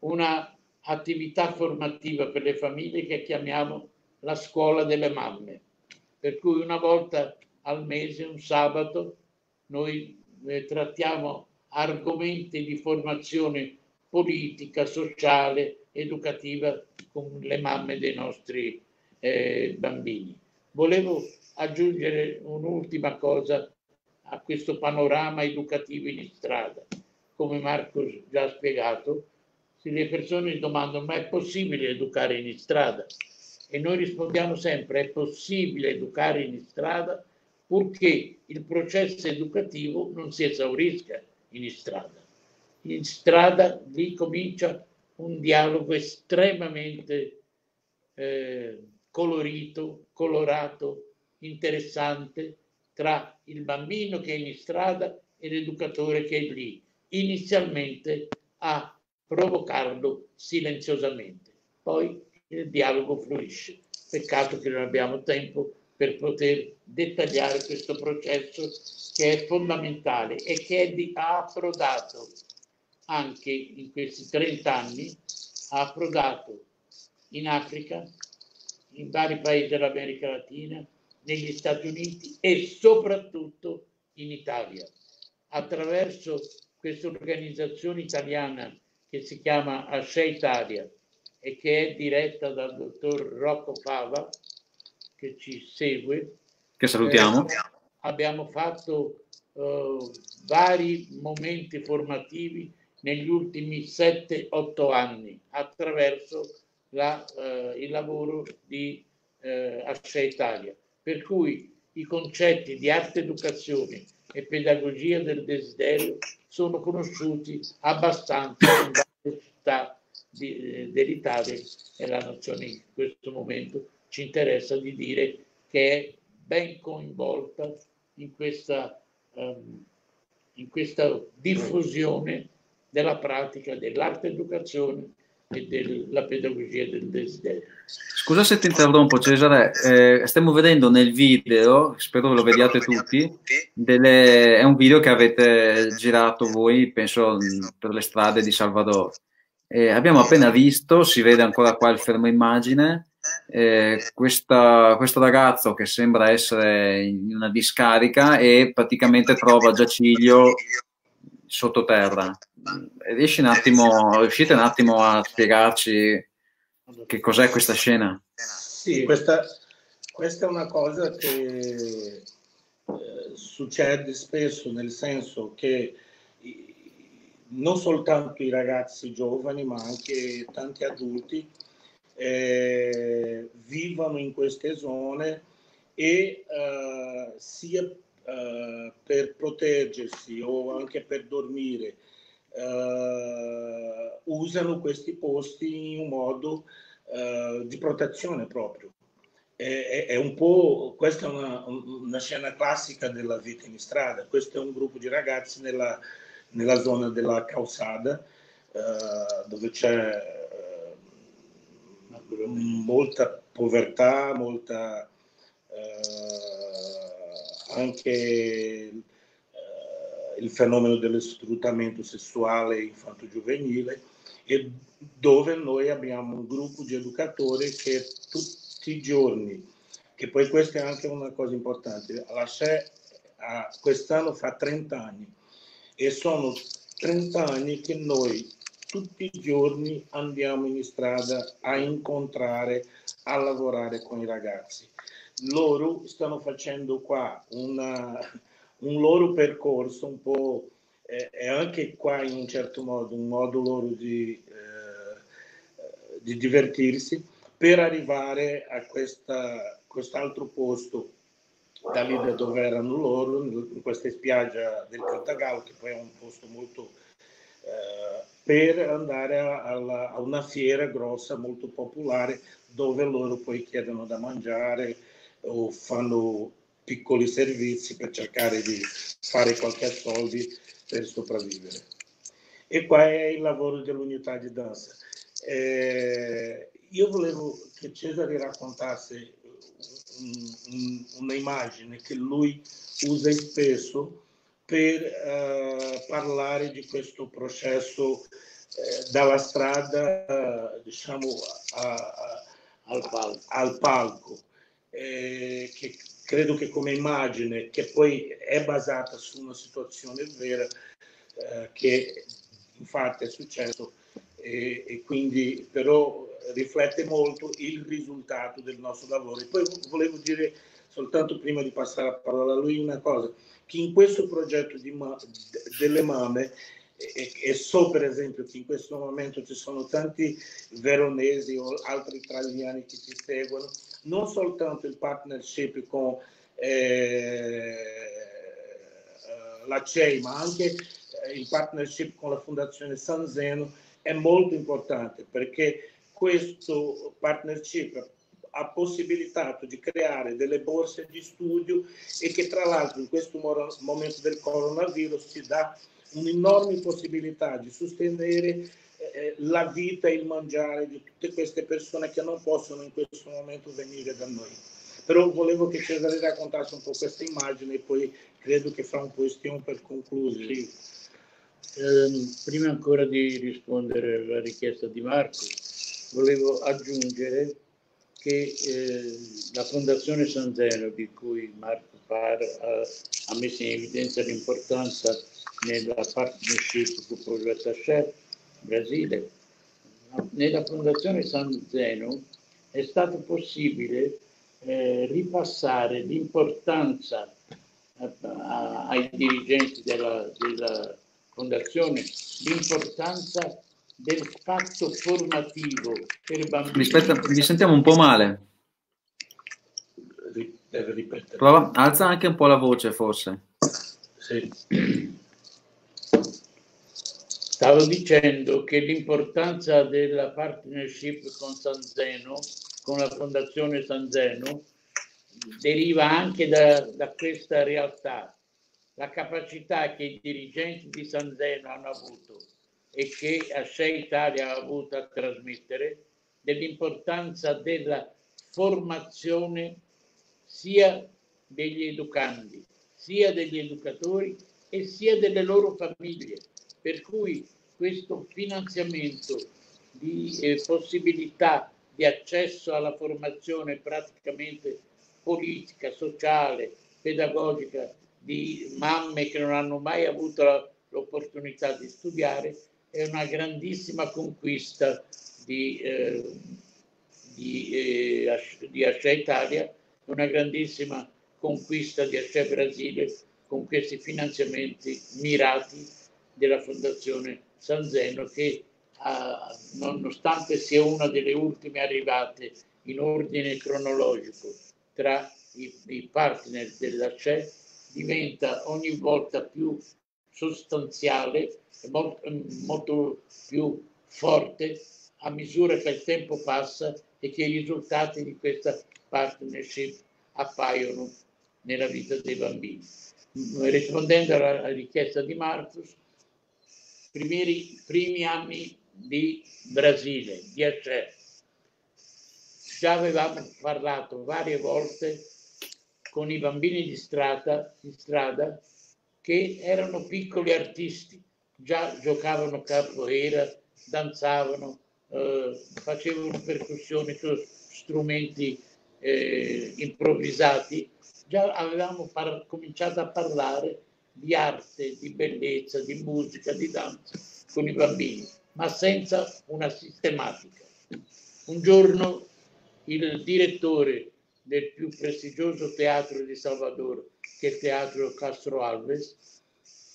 B: una attività formativa per le famiglie che chiamiamo la scuola delle mamme. Per cui una volta al mese, un sabato, noi eh, trattiamo argomenti di formazione politica, sociale, educativa con le mamme dei nostri eh, bambini. Volevo aggiungere un'ultima cosa a questo panorama educativo in strada. Come Marco già ha spiegato, le persone domandano ma è possibile educare in strada? E noi rispondiamo sempre è possibile educare in strada purché il processo educativo non si esaurisca in strada. In strada lì comincia un dialogo estremamente eh, colorito, colorato, interessante tra il bambino che è in strada e l'educatore che è lì, inizialmente a provocarlo silenziosamente. Poi il dialogo fluisce. Peccato che non abbiamo tempo per poter dettagliare questo processo che è fondamentale e che di, ha approdato anche in questi 30 anni, ha approdato in Africa, in vari paesi dell'America Latina, negli Stati Uniti e soprattutto in Italia. Attraverso questa organizzazione italiana che si chiama Asce Italia e che è diretta dal dottor Rocco Fava, che ci segue.
A: Che salutiamo.
B: Eh, abbiamo fatto eh, vari momenti formativi negli ultimi 7-8 anni attraverso la, eh, il lavoro di eh, Asce Italia. Per cui i concetti di arte educazione e pedagogia del desiderio sono conosciuti abbastanza in città di, dell'Italia e la nazione in questo momento. Ci interessa di dire che è ben coinvolta in questa, um, in questa diffusione della pratica dell'arte educazione e della pedagogia del desiderio.
A: Scusa se ti interrompo Cesare, eh, stiamo vedendo nel video, spero lo vediate tutti, delle, è un video che avete girato voi, penso, per le strade di Salvador. Eh, abbiamo appena visto, si vede ancora qua il fermo immagine, eh, questa, questo ragazzo che sembra essere in una discarica e praticamente trova Giaciglio sottoterra. Riesci un attimo, riuscite un attimo a spiegarci che cos'è questa scena?
C: Sì, questa, questa è una cosa che eh, succede spesso, nel senso che non soltanto i ragazzi giovani, ma anche tanti adulti eh, vivono in queste zone e eh, sia eh, per proteggersi o anche per dormire eh, usano questi posti in un modo eh, di protezione proprio. È, è, un po', questa è una, una, scena classica della vita in strada. Questo è un gruppo di ragazzi nella, nella zona della Causada, eh, dove c'è molta povertà, molta eh, anche il fenomeno dello sfruttamento sessuale infanto-giovanile e dove noi abbiamo un gruppo di educatori che tutti i giorni, che poi questa è anche una cosa importante, la SE quest'anno fa 30 anni e sono 30 anni che noi tutti i giorni andiamo in strada a incontrare, a lavorare con i ragazzi. Loro stanno facendo qua una, un loro percorso un po' eh, è anche qua in un certo modo un modo loro di, eh, di divertirsi per arrivare a questa, quest'altro posto da lì da dove erano loro, in questa spiaggia del Cantagalo, che poi è un posto molto... Eh, per andare a, a, a, una fiera grossa, molto popolare, dove loro poi chiedono da mangiare o fanno piccoli servizi per cercare di fare qualche soldi per sopravvivere. E qua è il lavoro dell'unità di danza. Eh, io volevo che Cesare raccontasse un'immagine che lui usa spesso per eh, parlare di questo processo eh, dalla strada diciamo a, a, al palco, al palco eh, che credo che come immagine che poi è basata su una situazione vera eh, che infatti è successo e, e quindi però riflette molto il risultato del nostro lavoro. E poi volevo dire soltanto prima di passare la parola a lui una cosa, che in questo progetto ma- delle mamme, e, e, so per esempio che in questo momento ci sono tanti veronesi o altri italiani che ci seguono, non soltanto il partnership con eh, la CEI, ma anche il partnership con la Fondazione San Zeno è molto importante perché questo partnership ha possibilitato di creare delle borse di studio e che tra l'altro in questo momento del coronavirus ci dà un'enorme possibilità di sostenere eh, la vita e il mangiare di tutte queste persone che non possono in questo momento venire da noi. Però volevo che Cesare raccontasse un po' questa immagine e poi credo che fa un questione per concludere. Sì.
B: Eh, prima ancora di rispondere alla richiesta di Marco, volevo aggiungere che eh, la Fondazione San Zeno, di cui Marco Par ha, ha messo in evidenza l'importanza nella partnership con progetto Chef Brasile, nella Fondazione San Zeno è stato possibile eh, ripassare l'importanza a, a, ai dirigenti della, della Fondazione, l'importanza del fatto formativo per bambini.
A: Rispetta, vi sentiamo un po' male.
C: Deve ripetere.
A: Prova, alza anche un po' la voce forse.
B: Sì. Stavo dicendo che l'importanza della partnership con San Zeno, con la Fondazione San Zeno, deriva anche da, da questa realtà, la capacità che i dirigenti di San Zeno hanno avuto e che Asce Italia ha avuto a trasmettere dell'importanza della formazione sia degli educandi, sia degli educatori e sia delle loro famiglie. Per cui questo finanziamento di eh, possibilità di accesso alla formazione praticamente politica, sociale, pedagogica di mamme che non hanno mai avuto l'opportunità di studiare è una grandissima conquista di, eh, di, eh, di Asce Italia, una grandissima conquista di Asce Brasile con questi finanziamenti mirati della Fondazione San Zeno che ha, nonostante sia una delle ultime arrivate in ordine cronologico tra i, i partner della CE, diventa ogni volta più sostanziale molto, molto più forte a misura che il tempo passa e che i risultati di questa partnership appaiono nella vita dei bambini. Rispondendo alla richiesta di Marcus, primi, primi anni di Brasile, di Aceh, già avevamo parlato varie volte con i bambini di strada, di strada che erano piccoli artisti già giocavano capoeira, danzavano, eh, facevano percussioni su strumenti eh, improvvisati, già avevamo par- cominciato a parlare di arte, di bellezza, di musica, di danza con i bambini, ma senza una sistematica. Un giorno il direttore del più prestigioso teatro di Salvador, che è il Teatro Castro Alves,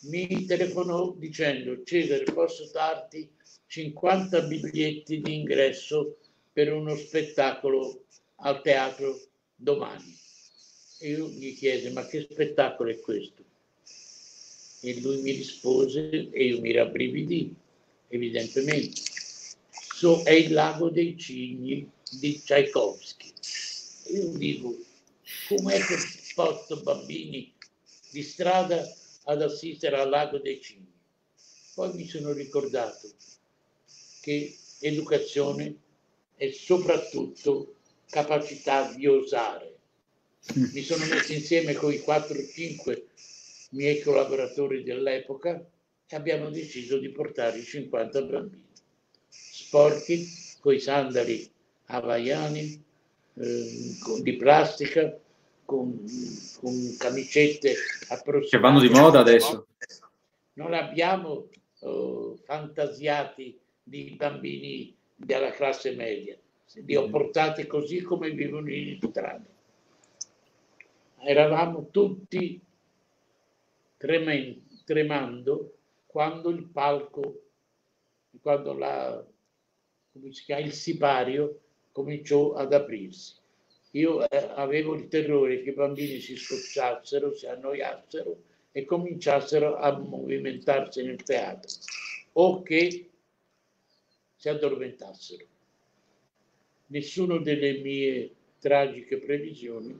B: mi telefonò dicendo Cesare posso darti 50 biglietti di ingresso per uno spettacolo al teatro domani. E io gli chiesi, ma che spettacolo è questo? E lui mi rispose e io mi rabbrividì, evidentemente. So, è il lago dei cigni di Tchaikovsky. Io dico, com'è che porto bambini di strada ad assistere al lago dei cigni? Poi mi sono ricordato che educazione è soprattutto capacità di osare. Mi sono messo insieme con i 4-5 miei collaboratori dell'epoca e abbiamo deciso di portare i 50 bambini. Sporchi, con i sandali havaiani, eh, di plastica, con, con camicette approssimate.
A: Che vanno di moda adesso.
B: Non abbiamo uh, fantasiati di bambini della classe media, li ho mm. portati così come vivono in strada. Eravamo tutti tremando quando il palco, quando la, chiama, il sipario cominciò ad aprirsi. Io eh, avevo il terrore che i bambini si scocciassero, si annoiassero e cominciassero a movimentarsi nel teatro o che si addormentassero. Nessuna delle mie tragiche previsioni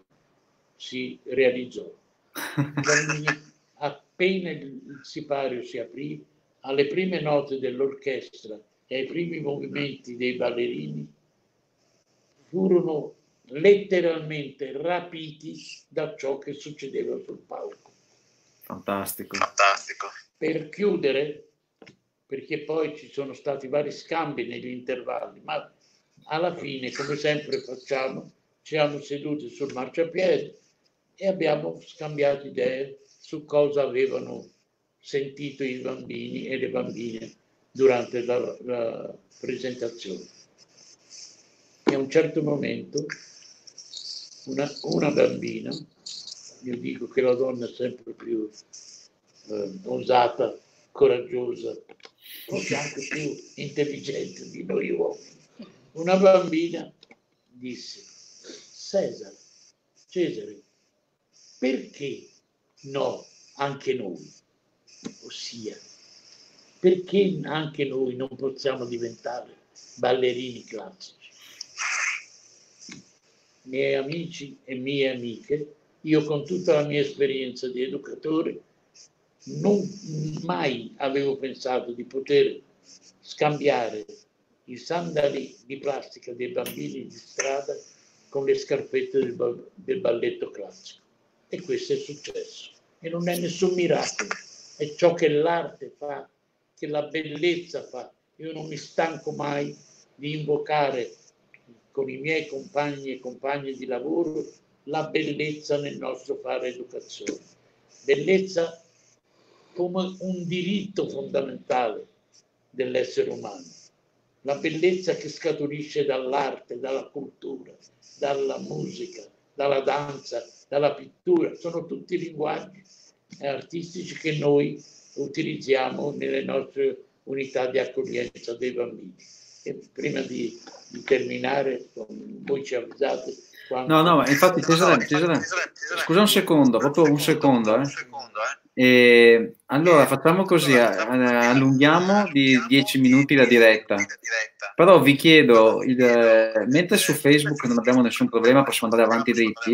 B: si realizzò. Appena il sipario si aprì, alle prime note dell'orchestra e ai primi movimenti dei ballerini, furono letteralmente rapiti da ciò che succedeva sul palco.
A: Fantastico.
B: Fantastico. Per chiudere, perché poi ci sono stati vari scambi negli intervalli, ma alla fine, come sempre facciamo, ci siamo seduti sul marciapiede e abbiamo scambiato idee su cosa avevano sentito i bambini e le bambine durante la, la presentazione. E a un certo momento una, una, bambina, io dico che la donna è sempre più eh, osata, coraggiosa, forse anche più intelligente di noi uomini. Una bambina disse, Cesare, Cesare, perché no anche noi? Ossia, perché anche noi non possiamo diventare ballerini classici? Miei amici e mie amiche, io con tutta la mia esperienza di educatore, non mai avevo pensato di poter scambiare i sandali di plastica dei bambini di strada con le scarpette del, del balletto classico. E questo è successo. E non è nessun miracolo, è ciò che l'arte fa, che la bellezza fa. Io non mi stanco mai di invocare con i miei compagni e compagne di lavoro la bellezza nel nostro fare educazione. Bellezza come un diritto fondamentale dell'essere umano. La bellezza che scaturisce dall'arte, dalla cultura, dalla musica, dalla danza, dalla pittura, sono tutti linguaggi artistici che noi utilizziamo nelle nostre unità di accoglienza dei bambini. E prima di, di terminare, voi ci avvisate.
A: Quando... No, no, infatti Cesare, Cesare, scusa un secondo, proprio un secondo. Eh. E allora facciamo così, allunghiamo di 10 minuti la diretta. Però vi chiedo, il, mentre su Facebook non abbiamo nessun problema, possiamo andare avanti dritti.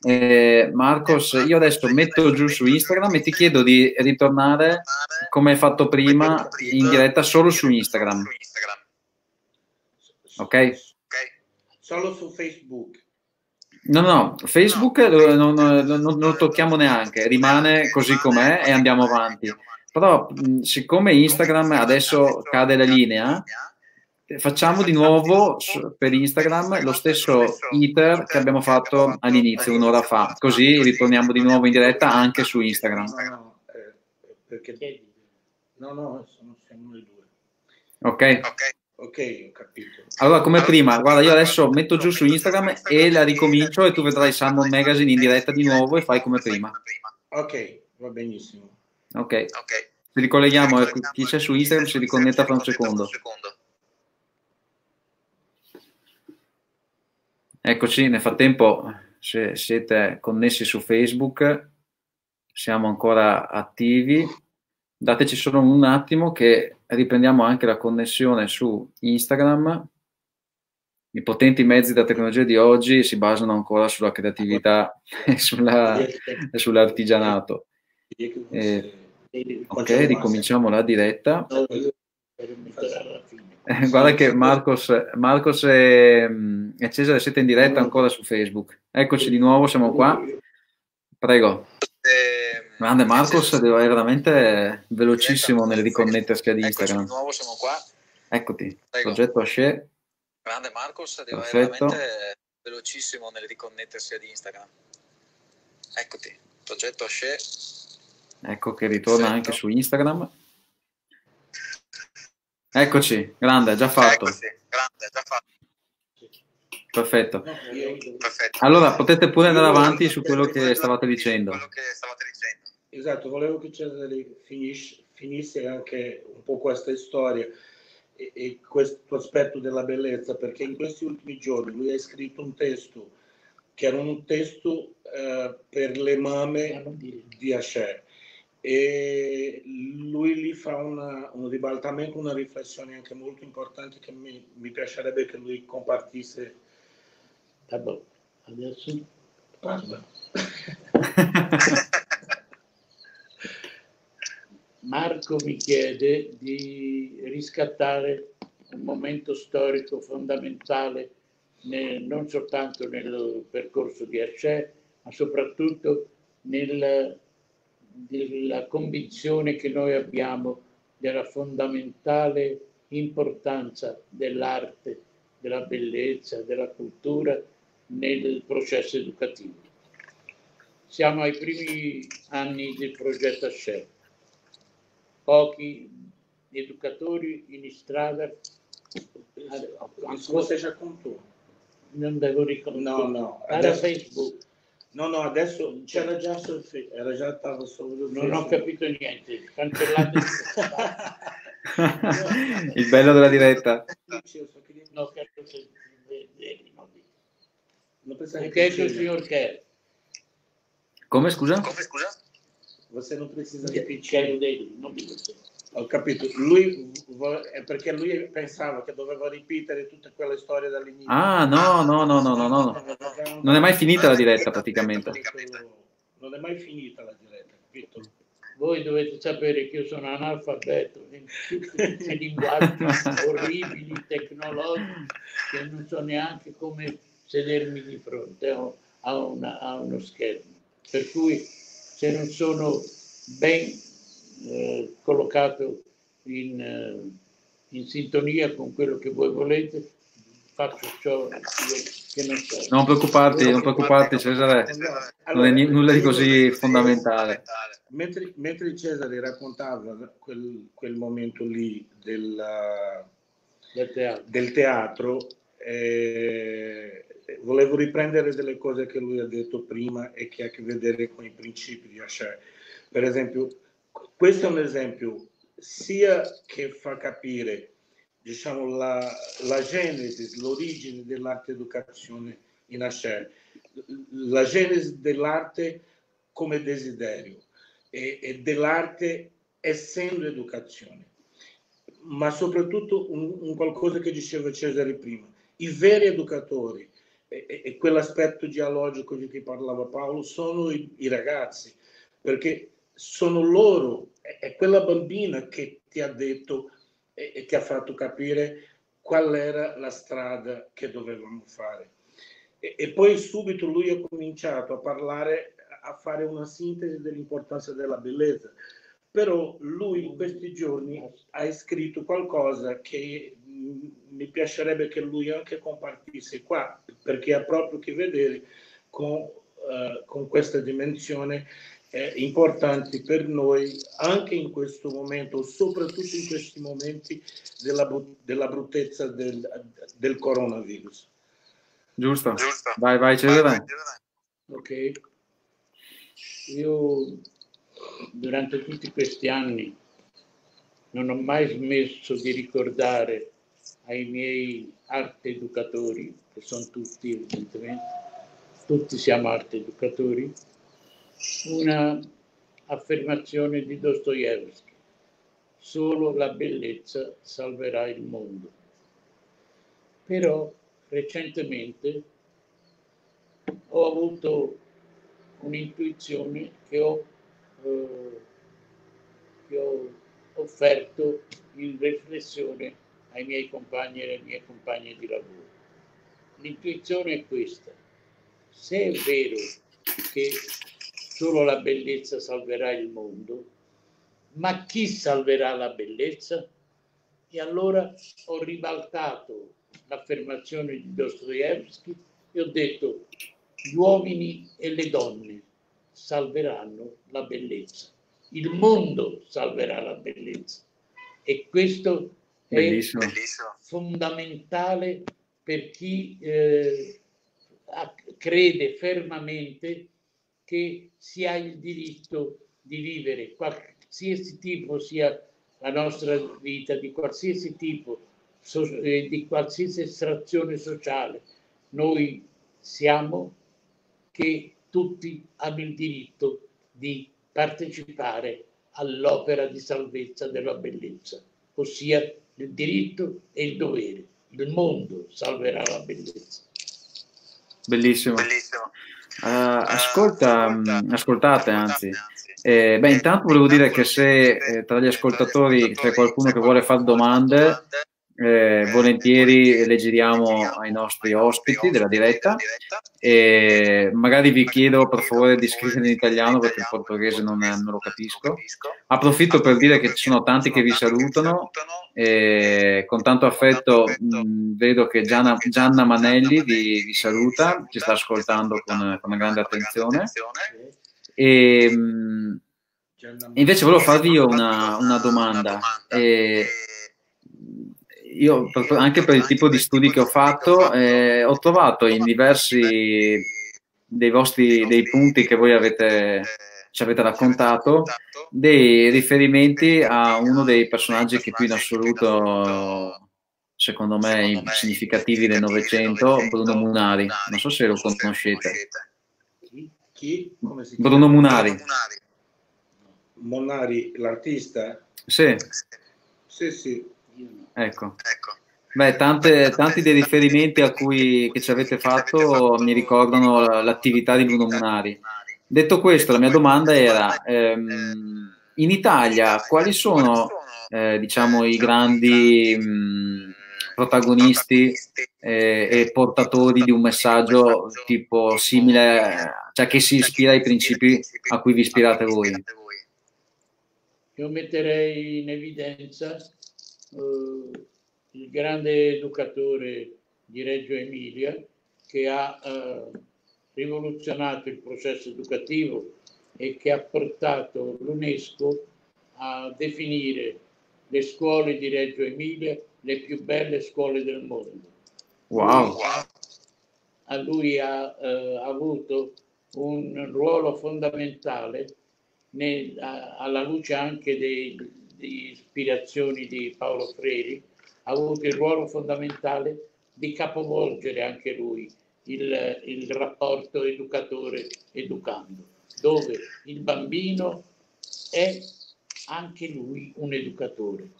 A: Eh, Marcos, io adesso metto giù su Instagram e ti chiedo di ritornare come hai fatto prima in diretta solo su Instagram. Ok?
C: Solo su Facebook.
A: No, no, Facebook no, non, non, non, lo tocchiamo neanche, rimane così com'è e andiamo avanti. Però siccome Instagram adesso cade la linea, facciamo di nuovo per Instagram lo stesso iter che abbiamo fatto all'inizio, un'ora fa, così ritorniamo di nuovo in diretta anche su Instagram. No, no, eh,
C: perché... no, no siamo noi due.
A: Ok.
C: Ok. Ok, ho capito.
A: Allora, come prima, guarda, io adesso metto giù su Instagram e la ricomincio e tu vedrai Salmon Magazine in diretta di nuovo e fai come prima.
C: Ok, va benissimo.
A: Ok. Ci ricolleghiamo, ecco, chi c'è su Instagram si riconnetta fra un secondo. Eccoci, nel frattempo se siete connessi su Facebook, siamo ancora attivi. Dateci solo un attimo che riprendiamo anche la connessione su Instagram. I potenti mezzi della tecnologia di oggi si basano ancora sulla creatività *laughs* e, sulla, e sull'artigianato. Eh, ok, ricominciamo la diretta. Eh, guarda che Marcos, Marcos e, e, Cesare siete in diretta ancora su Facebook. Eccoci di nuovo, siamo qua. Prego. Grande Marcos, è veramente velocissimo nel riconnettersi ad Instagram. Eccoci di nuovo, siamo qua. Eccoti, Prego. progetto Asce.
D: Grande Marcos, è veramente velocissimo nel riconnettersi ad Instagram. Eccoti, progetto Asce.
A: Ecco che ritorna Perfetto. anche su Instagram. Eccoci, grande, già fatto. Eccoci, grande, già fatto. Perfetto. Perfetto. Allora potete pure andare avanti su quello che stavate dicendo.
C: Esatto, volevo che Cesare finisse anche un po' questa storia e, e, questo aspetto della bellezza, perché in questi ultimi giorni lui ha scritto un testo che era un testo eh, per le mamme di Asher e lui lì fa una, un ribaltamento, una riflessione anche molto importante che mi, mi piacerebbe che lui compartisse.
B: Adesso parla. *laughs* *laughs* Marco mi chiede di riscattare un momento storico fondamentale nel, non soltanto nel percorso di Ascè, ma soprattutto nel della convinzione che noi abbiamo della fondamentale importanza dell'arte, della bellezza, della cultura nel processo educativo. Siamo ai primi anni del progetto Share. Pochi educatori in strada.
C: Ancora, sei già con tu?
B: Non devo ricordare.
C: No, no.
B: Era Facebook.
C: No, no, adesso c'era già sul era già stava solo
B: Non ho capito niente, cancellate *laughs*
A: il bello della diretta.
B: No, credo che non pensavo che il signor Kerr.
A: Come scusa?
D: Come scusa?
C: Você non precisa dele, non mi Ho capito, lui è perché lui pensava che doveva ripetere tutte quelle storie dall'inizio.
A: Ah, no, no, no, no, no, no. Non è mai finita la diretta praticamente.
C: Non è mai finita la diretta, capito?
B: Voi dovete sapere che io sono analfabeto in tutti questi linguaggi *laughs* orribili, tecnologici, che non so neanche come sedermi di fronte a, una, a uno schermo. Per cui se non sono ben eh, collocato in, eh, in, sintonia con quello che voi volete, faccio ciò che non so.
A: Non preoccuparti, non preoccuparti Cesare, non è nulla di così fondamentale.
C: Mentre, mentre Cesare raccontava quel, quel momento lì del, del teatro, del teatro eh, volevo riprendere delle cose che lui ha detto prima e che ha a che vedere con i principi di Asher. Per esempio, questo è un esempio sia che fa capire diciamo, la, la genesi, l'origine dell'arte educazione in Asher, la genesi dell'arte come desiderio e, e dell'arte essendo educazione, ma soprattutto un, un qualcosa che diceva Cesare prima, i veri educatori e, e quell'aspetto dialogico di cui parlava Paolo sono i, i ragazzi, perché sono loro, è, è, quella bambina che ti ha detto e, e ti ha fatto capire qual era la strada che dovevamo fare. E, e poi subito lui ha cominciato a parlare, a fare una sintesi dell'importanza della bellezza. Però lui in questi giorni ha scritto qualcosa che mi piacerebbe che lui anche compartisse qua, perché ha proprio a che vedere con, uh, con questa dimensione eh, importante per noi anche in questo momento, soprattutto in questi momenti della, della bruttezza del, del coronavirus.
A: Giusto. Giusto. Vai, vai, Cesare.
B: Ok. Io durante tutti questi anni non ho mai smesso di ricordare ai miei arte educatori, che sono tutti evidentemente, tutti siamo arte educatori, una affermazione di Dostoevsky. Solo la bellezza salverà il mondo. Però recentemente ho avuto un'intuizione che ho, eh, che ho offerto in riflessione ai miei compagni e alle mie compagne di lavoro. L'intuizione è questa. Se è vero che solo la bellezza salverà il mondo, ma chi salverà la bellezza? E allora ho ribaltato l'affermazione di Dostoevsky e ho detto gli uomini e le donne salveranno la bellezza, il mondo salverà la bellezza e questo Bellissimo. è fondamentale per chi eh, crede fermamente che si ha il diritto di vivere qualsiasi tipo sia la nostra vita, di qualsiasi tipo, so, eh, di qualsiasi estrazione sociale. Noi siamo che tutti hanno il diritto di partecipare all'opera di salvezza della bellezza, ossia il diritto e il dovere. Il mondo salverà la bellezza.
A: Bellissimo. Bellissimo. Uh, ascolta, ascolta, ascoltate anzi. Eh, beh, intanto volevo dire che se eh, tra gli ascoltatori c'è qualcuno che vuole fare domande, eh, volentieri le giriamo ai nostri ospiti della diretta e magari vi chiedo per favore di scrivere in italiano perché il portoghese non, non lo capisco. Approfitto per dire che ci sono tanti che vi salutano e con tanto affetto mh, vedo che Gianna, Gianna Manelli vi, vi, saluta, ci sta ascoltando con, con grande attenzione. E, mh, invece volevo farvi io una, una domanda. E, io anche per il tipo di studi che ho fatto eh, ho trovato in diversi dei vostri dei punti che voi avete ci avete raccontato dei riferimenti a uno dei personaggi che più in assoluto secondo me significativi del Novecento Bruno Munari. Non so se lo conoscete.
C: Chi?
A: Bruno Munari.
C: Munari l'artista?
A: sì.
C: Sì sì
A: Ecco. ecco. Beh, tante, tanti dei riferimenti a cui che ci avete fatto mi ricordano l'attività di Bruno Munari. Detto questo, la mia domanda era, ehm, in Italia quali sono eh, diciamo, i grandi mh, protagonisti eh, e portatori di un messaggio tipo simile, cioè che si ispira ai principi a cui vi ispirate voi?
B: Io metterei in evidenza eh, il grande educatore di Reggio Emilia che ha eh, rivoluzionato il processo educativo e che ha portato l'UNESCO a definire le scuole di Reggio Emilia le più belle scuole del mondo.
A: Wow!
B: A lui ha eh, avuto un ruolo fondamentale nel, a, alla luce anche dei, di ispirazioni di Paolo Freri, ha avuto il ruolo fondamentale di capovolgere anche lui il, il rapporto educatore-educando, dove il bambino è anche lui un educatore.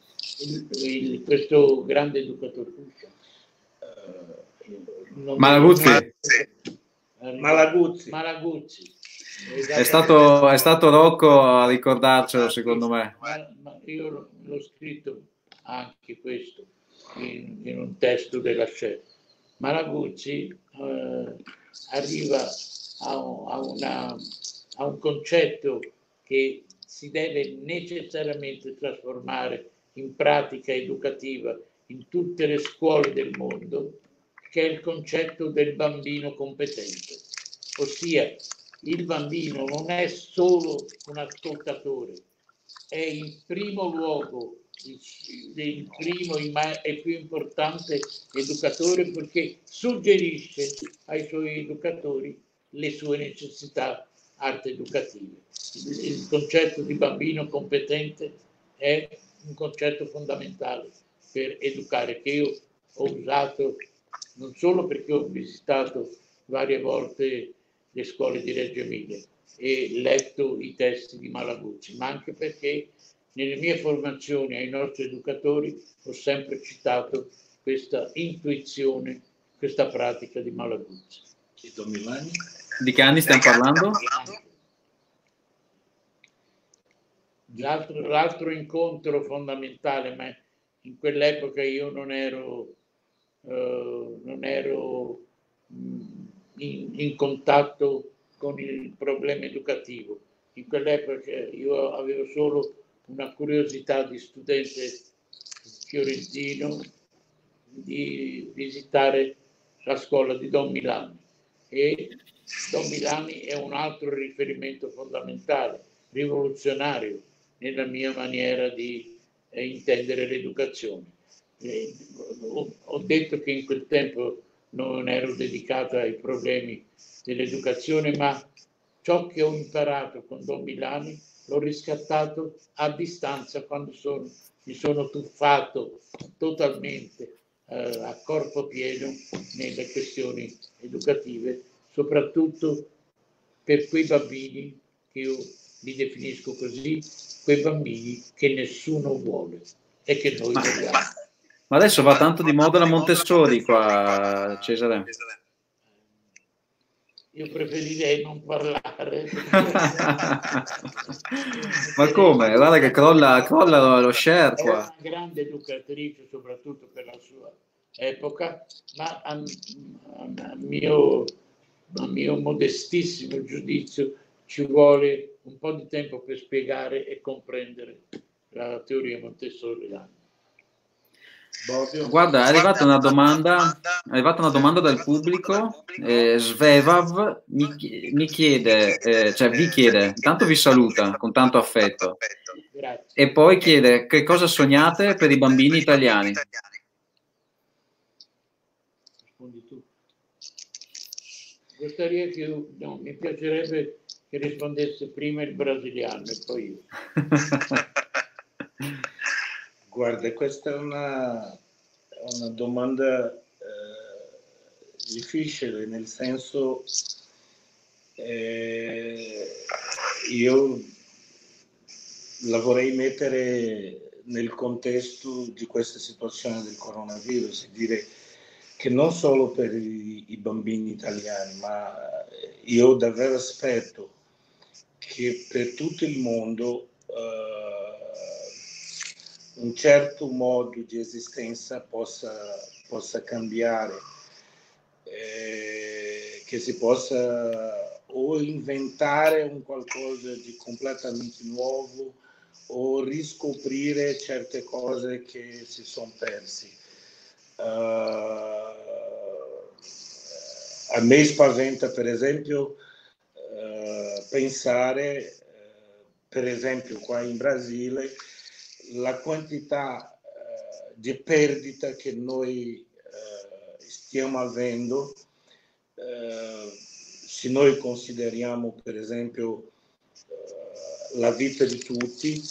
B: Il, il, questo grande educatore,
A: uh, Malaguzzi.
B: Malaguzzi. Malaguzzi.
A: È stato, è stato Rocco a ricordarcelo, secondo me.
B: Ma, io l'ho scritto anche questo in, in un testo della scelta. Malaguzzi eh, arriva a, a, una, a un concetto che si deve necessariamente trasformare in pratica educativa in tutte le scuole del mondo, che è il concetto del bambino competente, ossia il bambino non è solo un ascoltatore, è in primo luogo il, primo e più importante educatore perché suggerisce ai suoi educatori le sue necessità arte educative. Il, concetto di bambino competente è un concetto fondamentale per educare che io ho usato non solo perché ho visitato varie volte le scuole di Reggio Emilia e letto i testi di Malaguzzi, ma anche perché nelle mie formazioni ai nostri educatori ho sempre citato questa intuizione, questa pratica di Malaguzzi.
A: Di che anni stiamo parlando?
B: L'altro, l'altro incontro fondamentale, ma in quell'epoca io non ero, eh, non ero mm, in, in, contatto con il problema educativo. In quell'epoca io avevo solo una curiosità di studente fiorentino di visitare la scuola di Don Milani e Don Milani è un altro riferimento fondamentale, rivoluzionario nella mia maniera di eh, intendere l'educazione. Eh, ho, ho detto che in quel tempo non ero dedicato ai problemi dell'educazione, ma ciò che ho imparato con Don Milani l'ho riscattato a distanza quando sono, mi sono tuffato totalmente eh, a corpo pieno nelle questioni educative, soprattutto per quei bambini che io li definisco così, quei bambini che nessuno vuole e che noi vogliamo.
A: Ma adesso va tanto di moda la Montessori qua, Cesare.
B: Io preferirei non parlare. *laughs*
A: Ma come? Guarda che crolla, crolla lo share qua.
B: È una grande educatrice, soprattutto per la sua epoca, ma a, a, mio, a mio modestissimo giudizio ci vuole un po' di tempo per spiegare e comprendere la teoria montessoriana.
A: Guarda, è arrivata una domanda, è arrivata una domanda dal pubblico. Eh, Svevav mi, mi chiede, eh, cioè vi chiede, intanto vi saluta con tanto affetto e poi chiede che cosa sognate per i bambini italiani.
B: Rispondi tu. Gostaria che, no, mi piacerebbe che rispondesse prima il brasiliano e poi io. *laughs*
C: Guarda, questa è una, una domanda eh, difficile, nel senso eh, io la vorrei mettere nel contesto di questa situazione del coronavirus e dire che non solo per i, i bambini italiani, ma io davvero aspetto che per tutto il mondo eh, un certo modo di esistenza possa, possa cambiare, eh, che si possa o inventare un qualcosa di completamente nuovo o riscoprire certe cose che si sono persi. Uh, a me spaventa per esempio uh, pensare, uh, per esempio qua in Brasile, la quantità eh, di perdita che noi eh, stiamo avendo, eh, se noi consideriamo per esempio eh, la vita di tutti,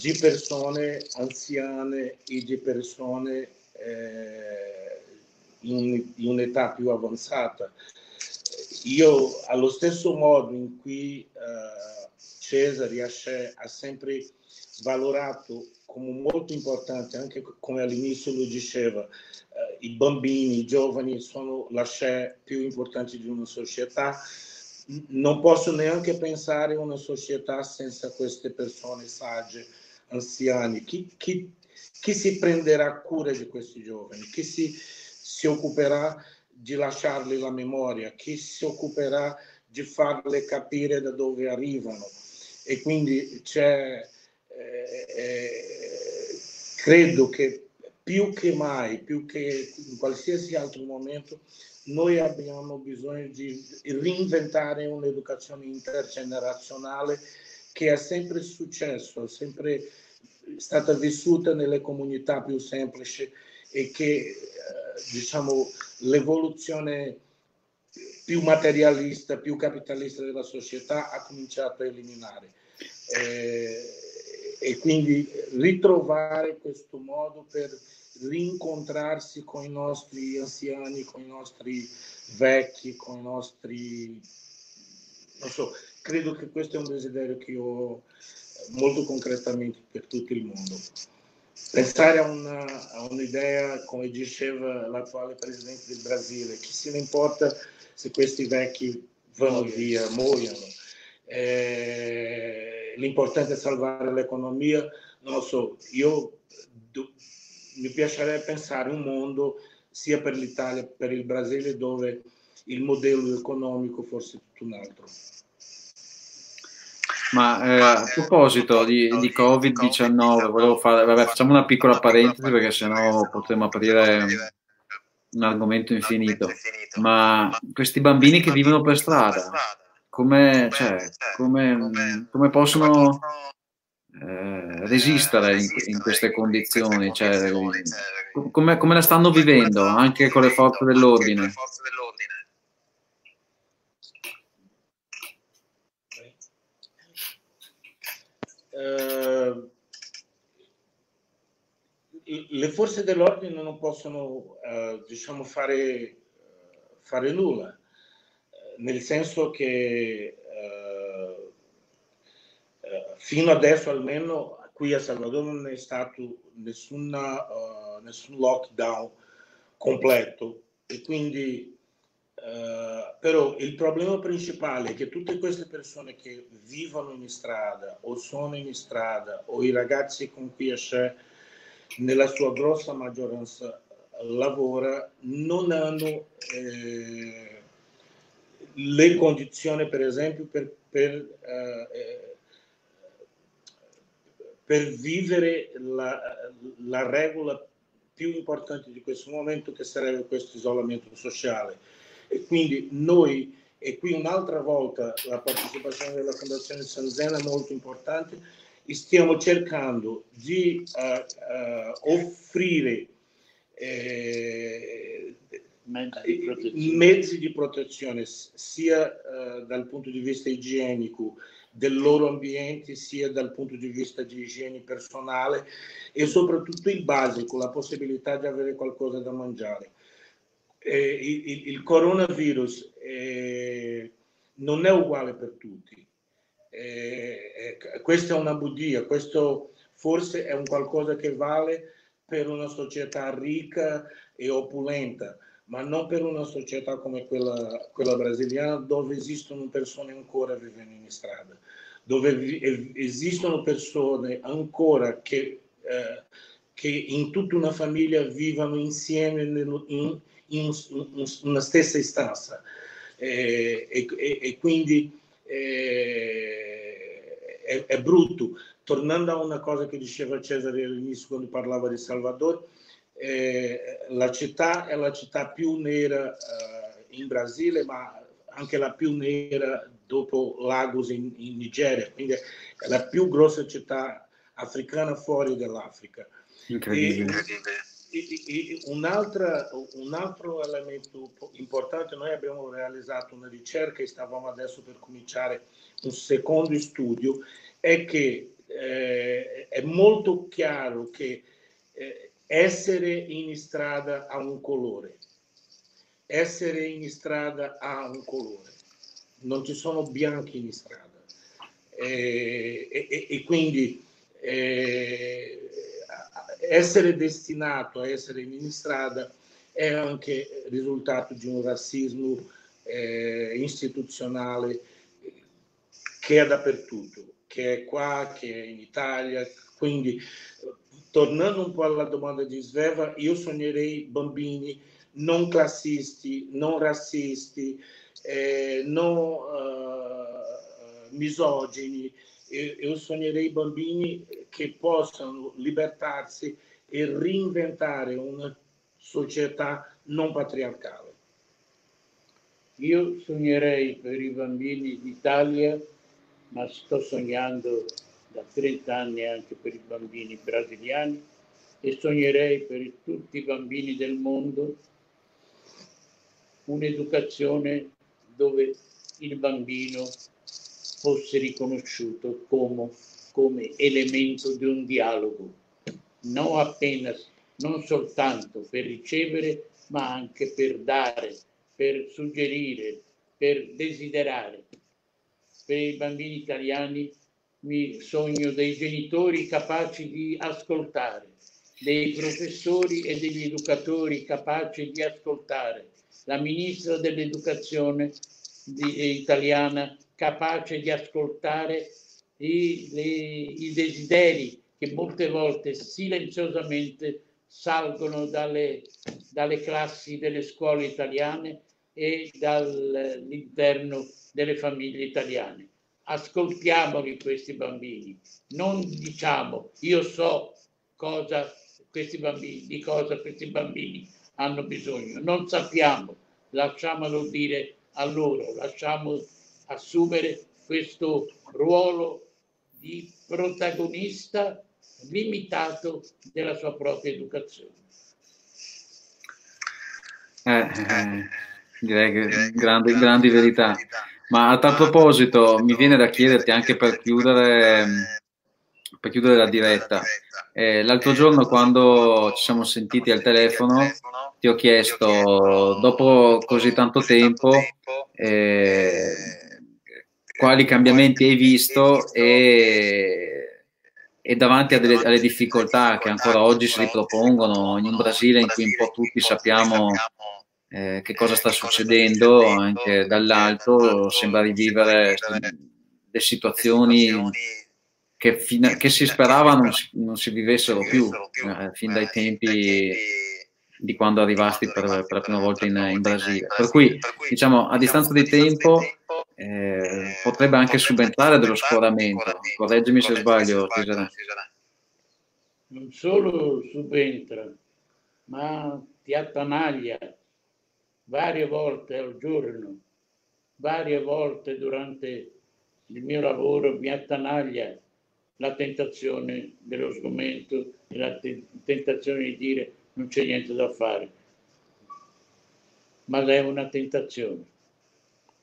C: di persone anziane e di persone eh, in, in un'età più avanzata. Io, allo stesso modo in cui eh, Cesare riesce a sempre valorato come molto importante, anche come all'inizio lui diceva, eh, i bambini, i giovani sono la scia più importante di una società. Non posso neanche pensare a una società senza queste persone sagge, anziani. Chi, chi, chi si prenderà cura di questi giovani? Chi si, si occuperà di lasciarli la memoria? Chi si occuperà di farle capire da dove arrivano? E quindi c'è eh, eh, credo che più che mai, più che in qualsiasi altro momento, noi abbiamo bisogno di reinventare un'educazione intergenerazionale che è sempre successo, è sempre stata vissuta nelle comunità più semplici e che eh, diciamo l'evoluzione più materialista, più capitalista della società ha cominciato a eliminare. Eh, e quindi ritrovare questo modo per rincontrarsi con i nostri anziani, con i nostri vecchi, con i nostri non so, credo che questo è un desiderio che io ho molto concretamente per tutto il mondo. Pensare a, una, a un'idea, come diceva l'attuale presidente del Brasile, chi se ne importa se questi vecchi vanno via, muoiono. Eh, l'importante è salvare l'economia, non lo so, io do, mi piacerebbe pensare un mondo sia per l'Italia che per il Brasile dove il modello economico fosse tutto un altro.
A: Ma eh, a proposito di, di Covid-19, volevo fare, vabbè, facciamo una piccola parentesi perché sennò potremmo aprire un argomento infinito. Ma questi bambini che vivono per strada, come, cioè, come, come possono eh, resistere in, in, queste condizioni? Cioè, come, come la stanno vivendo anche con le forze dell'ordine?
C: Eh, le forze dell'ordine non possono eh, diciamo fare, fare, nulla, nel senso che eh, eh, fino adesso almeno qui a Salvador non è stato nessuna, uh, nessun lockdown completo. E quindi Uh, però il problema principale è che tutte queste persone che vivono in strada o sono in strada o i ragazzi con cui esce nella sua grossa maggioranza lavora non hanno eh, le condizioni per esempio per, per, eh, per vivere la, la regola più importante di questo momento che sarebbe questo isolamento sociale. E quindi noi, e qui un'altra volta la partecipazione della Fondazione San Zena è molto importante, stiamo cercando di uh, uh, offrire eh, mezzi, di mezzi di protezione sia uh, dal punto di vista igienico del loro ambiente sia dal punto di vista di igiene personale e soprattutto il basico, la possibilità di avere qualcosa da mangiare. Eh, il, il, coronavirus eh, non è uguale per tutti. Eh, eh, questa è una bugia, questo forse è un qualcosa che vale per una società ricca e opulenta, ma non per una società come quella, quella brasiliana dove esistono persone ancora vivendo in strada, dove vi, esistono persone ancora che, eh, che in tutta una famiglia vivono insieme nel, in, in una stessa istanza eh, e, e, e, quindi eh, è, è, brutto. Tornando a una cosa che diceva Cesare all'inizio quando parlava di Salvador, eh, la città è la città più nera eh, in Brasile, ma anche la più nera dopo Lagos in, in Nigeria, quindi è la più grossa città africana fuori dall'Africa.
A: Incredibile. E,
C: un, un, altro elemento importante, noi abbiamo realizzato una ricerca e stavamo adesso per cominciare un secondo studio, è che eh, è molto chiaro che eh, essere in strada ha un colore, essere in strada ha un colore, non ci sono bianchi in strada. Eh, e, e, quindi eh, essere destinato a essere in strada è anche risultato di un razzismo eh, istituzionale che è dappertutto, che è qua, che è in Italia. Quindi, tornando un po' alla domanda di Sveva, io sognerei bambini non classisti, non razzisti, eh, non uh, misogini, io sognerei bambini che possano libertarsi e reinventare una società non patriarcale.
B: Io sognerei per i bambini d'Italia, ma sto sognando da 30 anni anche per i bambini brasiliani e sognerei per tutti i bambini del mondo un'educazione dove il bambino fosse riconosciuto come, come elemento di un dialogo, non appena, non soltanto per ricevere, ma anche per dare, per suggerire, per desiderare. per i bambini italiani mi sogno dei genitori capaci di ascoltare, dei professori e degli educatori capaci di ascoltare, la ministra dell'educazione di, eh, italiana capace di ascoltare i, le, i desideri che molte volte silenziosamente salgono dalle, dalle classi delle scuole italiane e dall'interno delle famiglie italiane. Ascoltiamoli questi bambini, non diciamo io so cosa questi bambini, di cosa questi bambini hanno bisogno, non sappiamo, lasciamolo dire a loro, lasciamo assumere questo ruolo di protagonista limitato della sua propria educazione.
A: Eh, eh, direi che grandi, grandi verità. Ma a tal proposito mi viene da chiederti anche per chiudere, per chiudere la diretta. Eh, l'altro giorno quando ci siamo sentiti al telefono ti ho chiesto, dopo così tanto tempo, eh, quali cambiamenti hai visto e, e davanti delle, alle difficoltà che ancora oggi si ripropongono in un Brasile in cui un po' tutti sappiamo eh, che cosa sta succedendo anche dall'alto, sembra rivivere le situazioni che, fino, che si sperava non si, non si vivessero più, eh, fin dai tempi di quando arrivasti per, per la prima volta in, in, Brasile. Per cui, diciamo, a distanza di tempo eh, potrebbe anche subentrare dello scoramento. Correggimi se sbaglio, Cesare.
B: Non solo subentra, ma ti attanaglia varie volte al giorno, varie volte durante il mio lavoro mi attanaglia la tentazione dello sgomento la tentazione di dire non c'è niente da fare. Ma è una tentazione.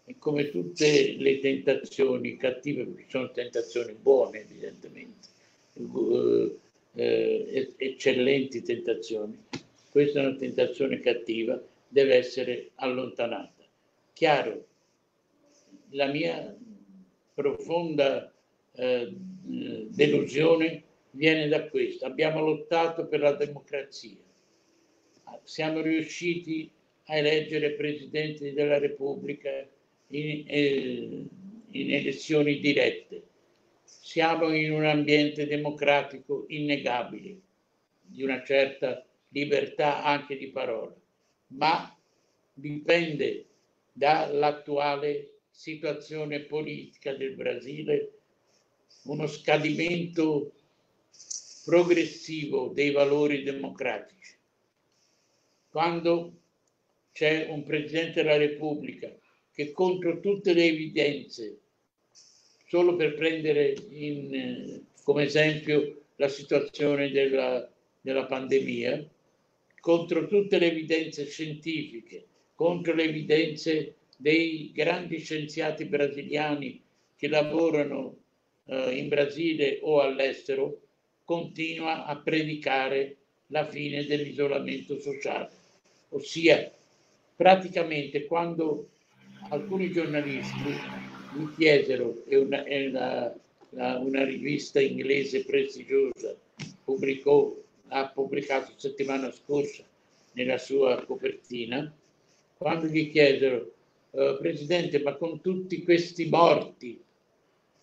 B: E come tutte le tentazioni cattive, ci sono tentazioni buone evidentemente, eh, eh, eccellenti tentazioni, questa è una tentazione cattiva, deve essere allontanata. Chiaro, la mia profonda eh, delusione viene da questo. Abbiamo lottato per la democrazia, siamo riusciti a eleggere presidenti della Repubblica in, eh, in elezioni dirette. Siamo in un ambiente democratico innegabile, di una certa libertà anche di parola, ma dipende dall'attuale situazione politica del Brasile uno scadimento progressivo dei valori democratici. Quando c'è un Presidente della Repubblica che contro tutte le evidenze, solo per prendere in, come esempio la situazione della, della pandemia, contro tutte le evidenze scientifiche, contro le evidenze dei grandi scienziati brasiliani che lavorano eh, in Brasile o all'estero, continua a predicare la fine dell'isolamento sociale. Ossia, praticamente quando alcuni giornalisti mi chiesero, e una, una, una rivista inglese prestigiosa pubblicò, ha pubblicato settimana scorsa nella sua copertina, quando gli chiesero, eh, Presidente, ma con tutti questi morti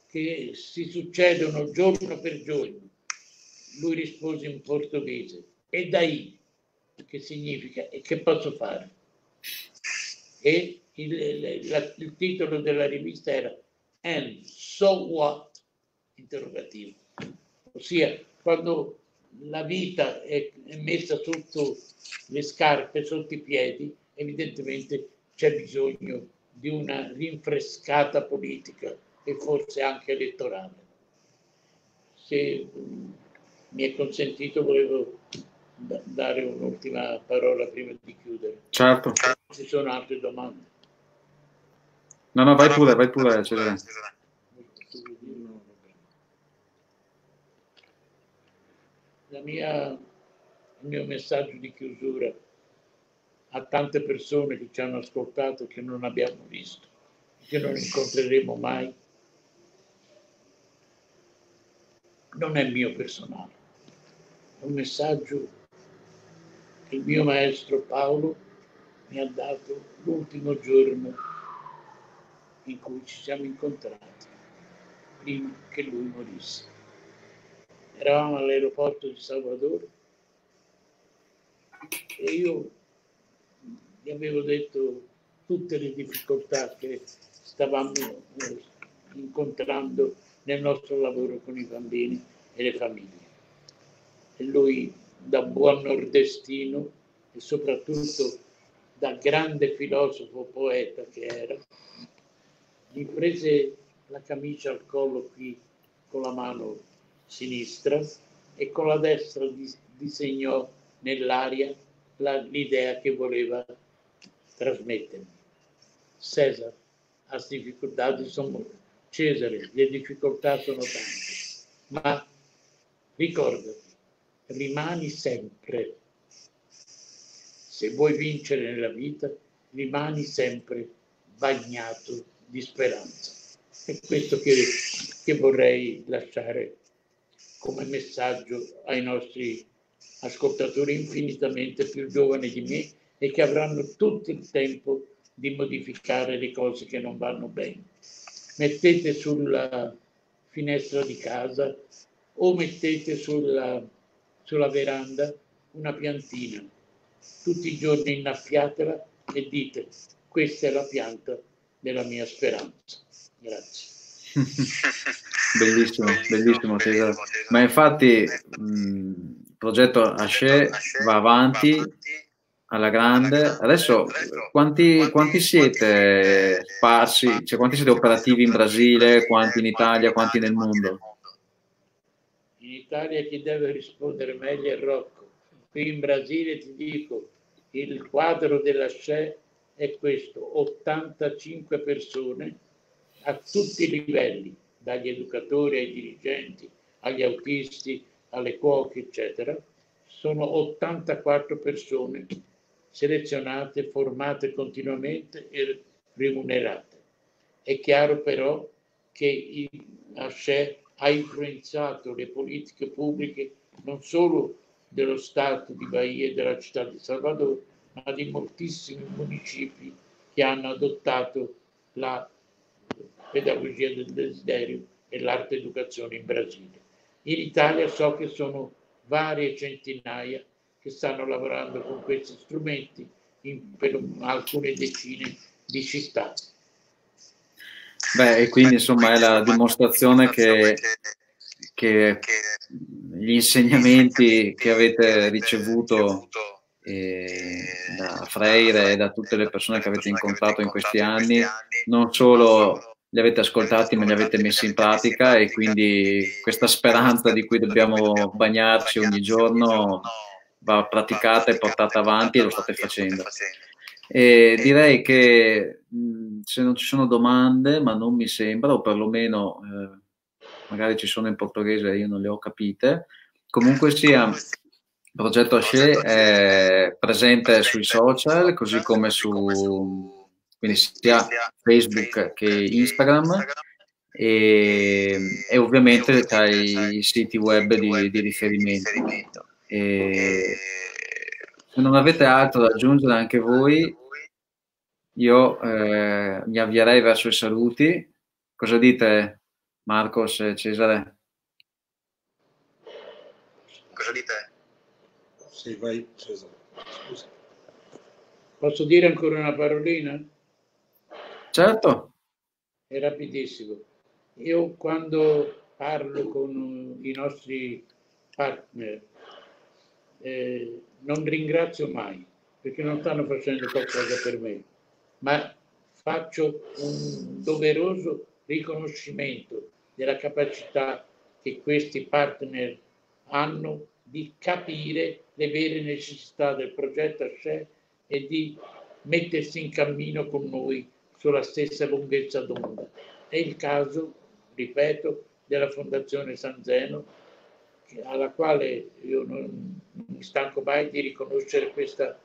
B: che si succedono giorno per giorno. Lui rispose in portoghese, e dai, che significa, e che posso fare? E il, la, il titolo della rivista era And so what? Interrogativo. Ossia, quando la vita è, è messa sotto le scarpe, sotto i piedi, evidentemente c'è bisogno di una rinfrescata politica e forse anche elettorale. Se mm, mi è consentito, volevo dare un'ultima parola prima di chiudere.
A: Certo.
B: Ci sono altre domande?
A: No, no, vai pure, vai pure, Cesare.
B: mia, il mio messaggio di chiusura a tante persone che ci hanno ascoltato, che non abbiamo visto, che non incontreremo mai, non è mio personale, è un messaggio che il mio maestro Paolo mi ha dato l'ultimo giorno in cui ci siamo incontrati, prima che lui morisse. Eravamo all'aeroporto di Salvador e io gli avevo detto tutte le difficoltà che stavamo incontrando nel nostro lavoro con i bambini e le famiglie. E lui, da buon nordestino e soprattutto da grande filosofo poeta che era, mi prese la camicia al collo qui con la mano sinistra e con la destra disegnò nell'aria l'idea che voleva trasmettermi. Cesare ha difficoltà, insomma, Cesare, le difficoltà sono tante, ma ricordati, rimani sempre, se vuoi vincere nella vita, rimani sempre bagnato di speranza. È questo che, che vorrei lasciare come messaggio ai nostri ascoltatori infinitamente più giovani di me e che avranno tutto il tempo di modificare le cose che non vanno bene. Mettete sulla finestra di casa o mettete sulla, sulla veranda una piantina. Tutti i giorni innaffiatela e dite questa è la pianta della mia speranza. Grazie. *laughs*
A: bellissimo, bellissimo Cesare. Ma infatti il progetto Asce va avanti alla grande. Adesso quanti, quanti siete sparsi, cioè quanti siete operativi in Brasile, quanti in Italia, quanti nel mondo?
B: In Italia chi deve rispondere meglio è Rocco. Qui in Brasile ti dico, il quadro della SCE è questo, 85 persone a tutti i livelli, dagli educatori ai dirigenti, agli autisti, alle cuoche, eccetera. Sono 84 persone selezionate, formate continuamente e remunerate. È chiaro però che Asce ha influenzato le politiche pubbliche non solo dello Stato di Bahia e della città di Salvador, ma di moltissimi municipi che hanno adottato la pedagogia del desiderio e l'arte educazione in Brasile. In Italia so che sono varie centinaia che stanno lavorando con questi strumenti in, per alcune decine di città.
A: Beh, e quindi insomma è la dimostrazione che, che gli insegnamenti che avete ricevuto da Freire e da tutte le persone che avete incontrato in questi anni non solo li avete ascoltati ma li avete messi in pratica e quindi questa speranza di cui dobbiamo bagnarci ogni giorno va praticata e portata avanti e lo state facendo. E direi che se non ci sono domande, ma non mi sembra, o perlomeno eh, magari ci sono in portoghese e io non le ho capite, comunque sia il progetto Asce è presente sui social, così come su quindi sia Facebook che Instagram e, e ovviamente tra i siti web di, di riferimento. E se non avete altro da aggiungere anche voi, io eh, mi avvierei verso i saluti. Cosa dite Marcos e Cesare?
D: Cosa dite?
C: Sì, vai Cesare. Scusa.
B: Posso dire ancora una parolina?
A: Certo.
B: È rapidissimo. Io quando parlo con i nostri partner eh, non ringrazio mai perché non stanno facendo qualcosa per me, ma faccio un doveroso riconoscimento della capacità che questi partner hanno di capire le vere necessità del progetto ASCE e di mettersi in cammino con noi sulla stessa lunghezza d'onda. È il caso, ripeto, della Fondazione San Zeno alla quale io non mi stanco mai di riconoscere questa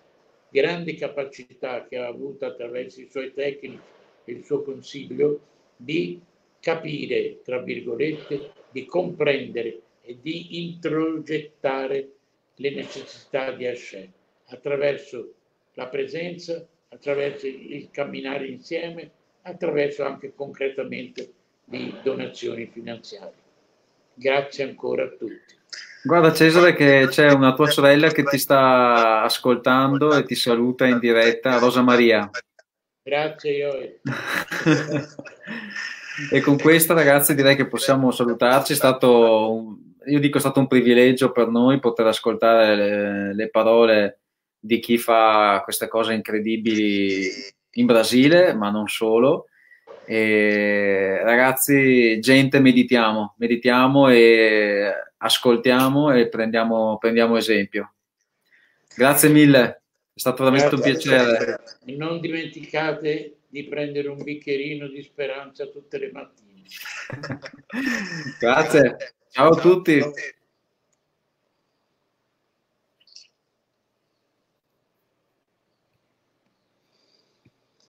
B: grande capacità che ha avuto attraverso i suoi tecnici e il suo consiglio di capire, tra virgolette, di comprendere e di introgettare le necessità di Hashem attraverso la presenza, attraverso il camminare insieme, attraverso anche concretamente di donazioni finanziarie. Grazie ancora a tutti.
A: Guarda Cesare che c'è una tua sorella che ti sta ascoltando e ti saluta in diretta, Rosa Maria.
B: Grazie io. *laughs*
A: e con questa ragazzi direi che possiamo salutarci, è stato, io dico è stato un privilegio per noi poter ascoltare le, le parole di chi fa queste cose incredibili in Brasile, ma non solo. E, ragazzi, gente, meditiamo, meditiamo e ascoltiamo e prendiamo, prendiamo esempio. Grazie mille, è stato veramente un piacere.
B: Non dimenticate di prendere un bicchierino di speranza tutte le mattine. *laughs*
A: Grazie, ciao a tutti.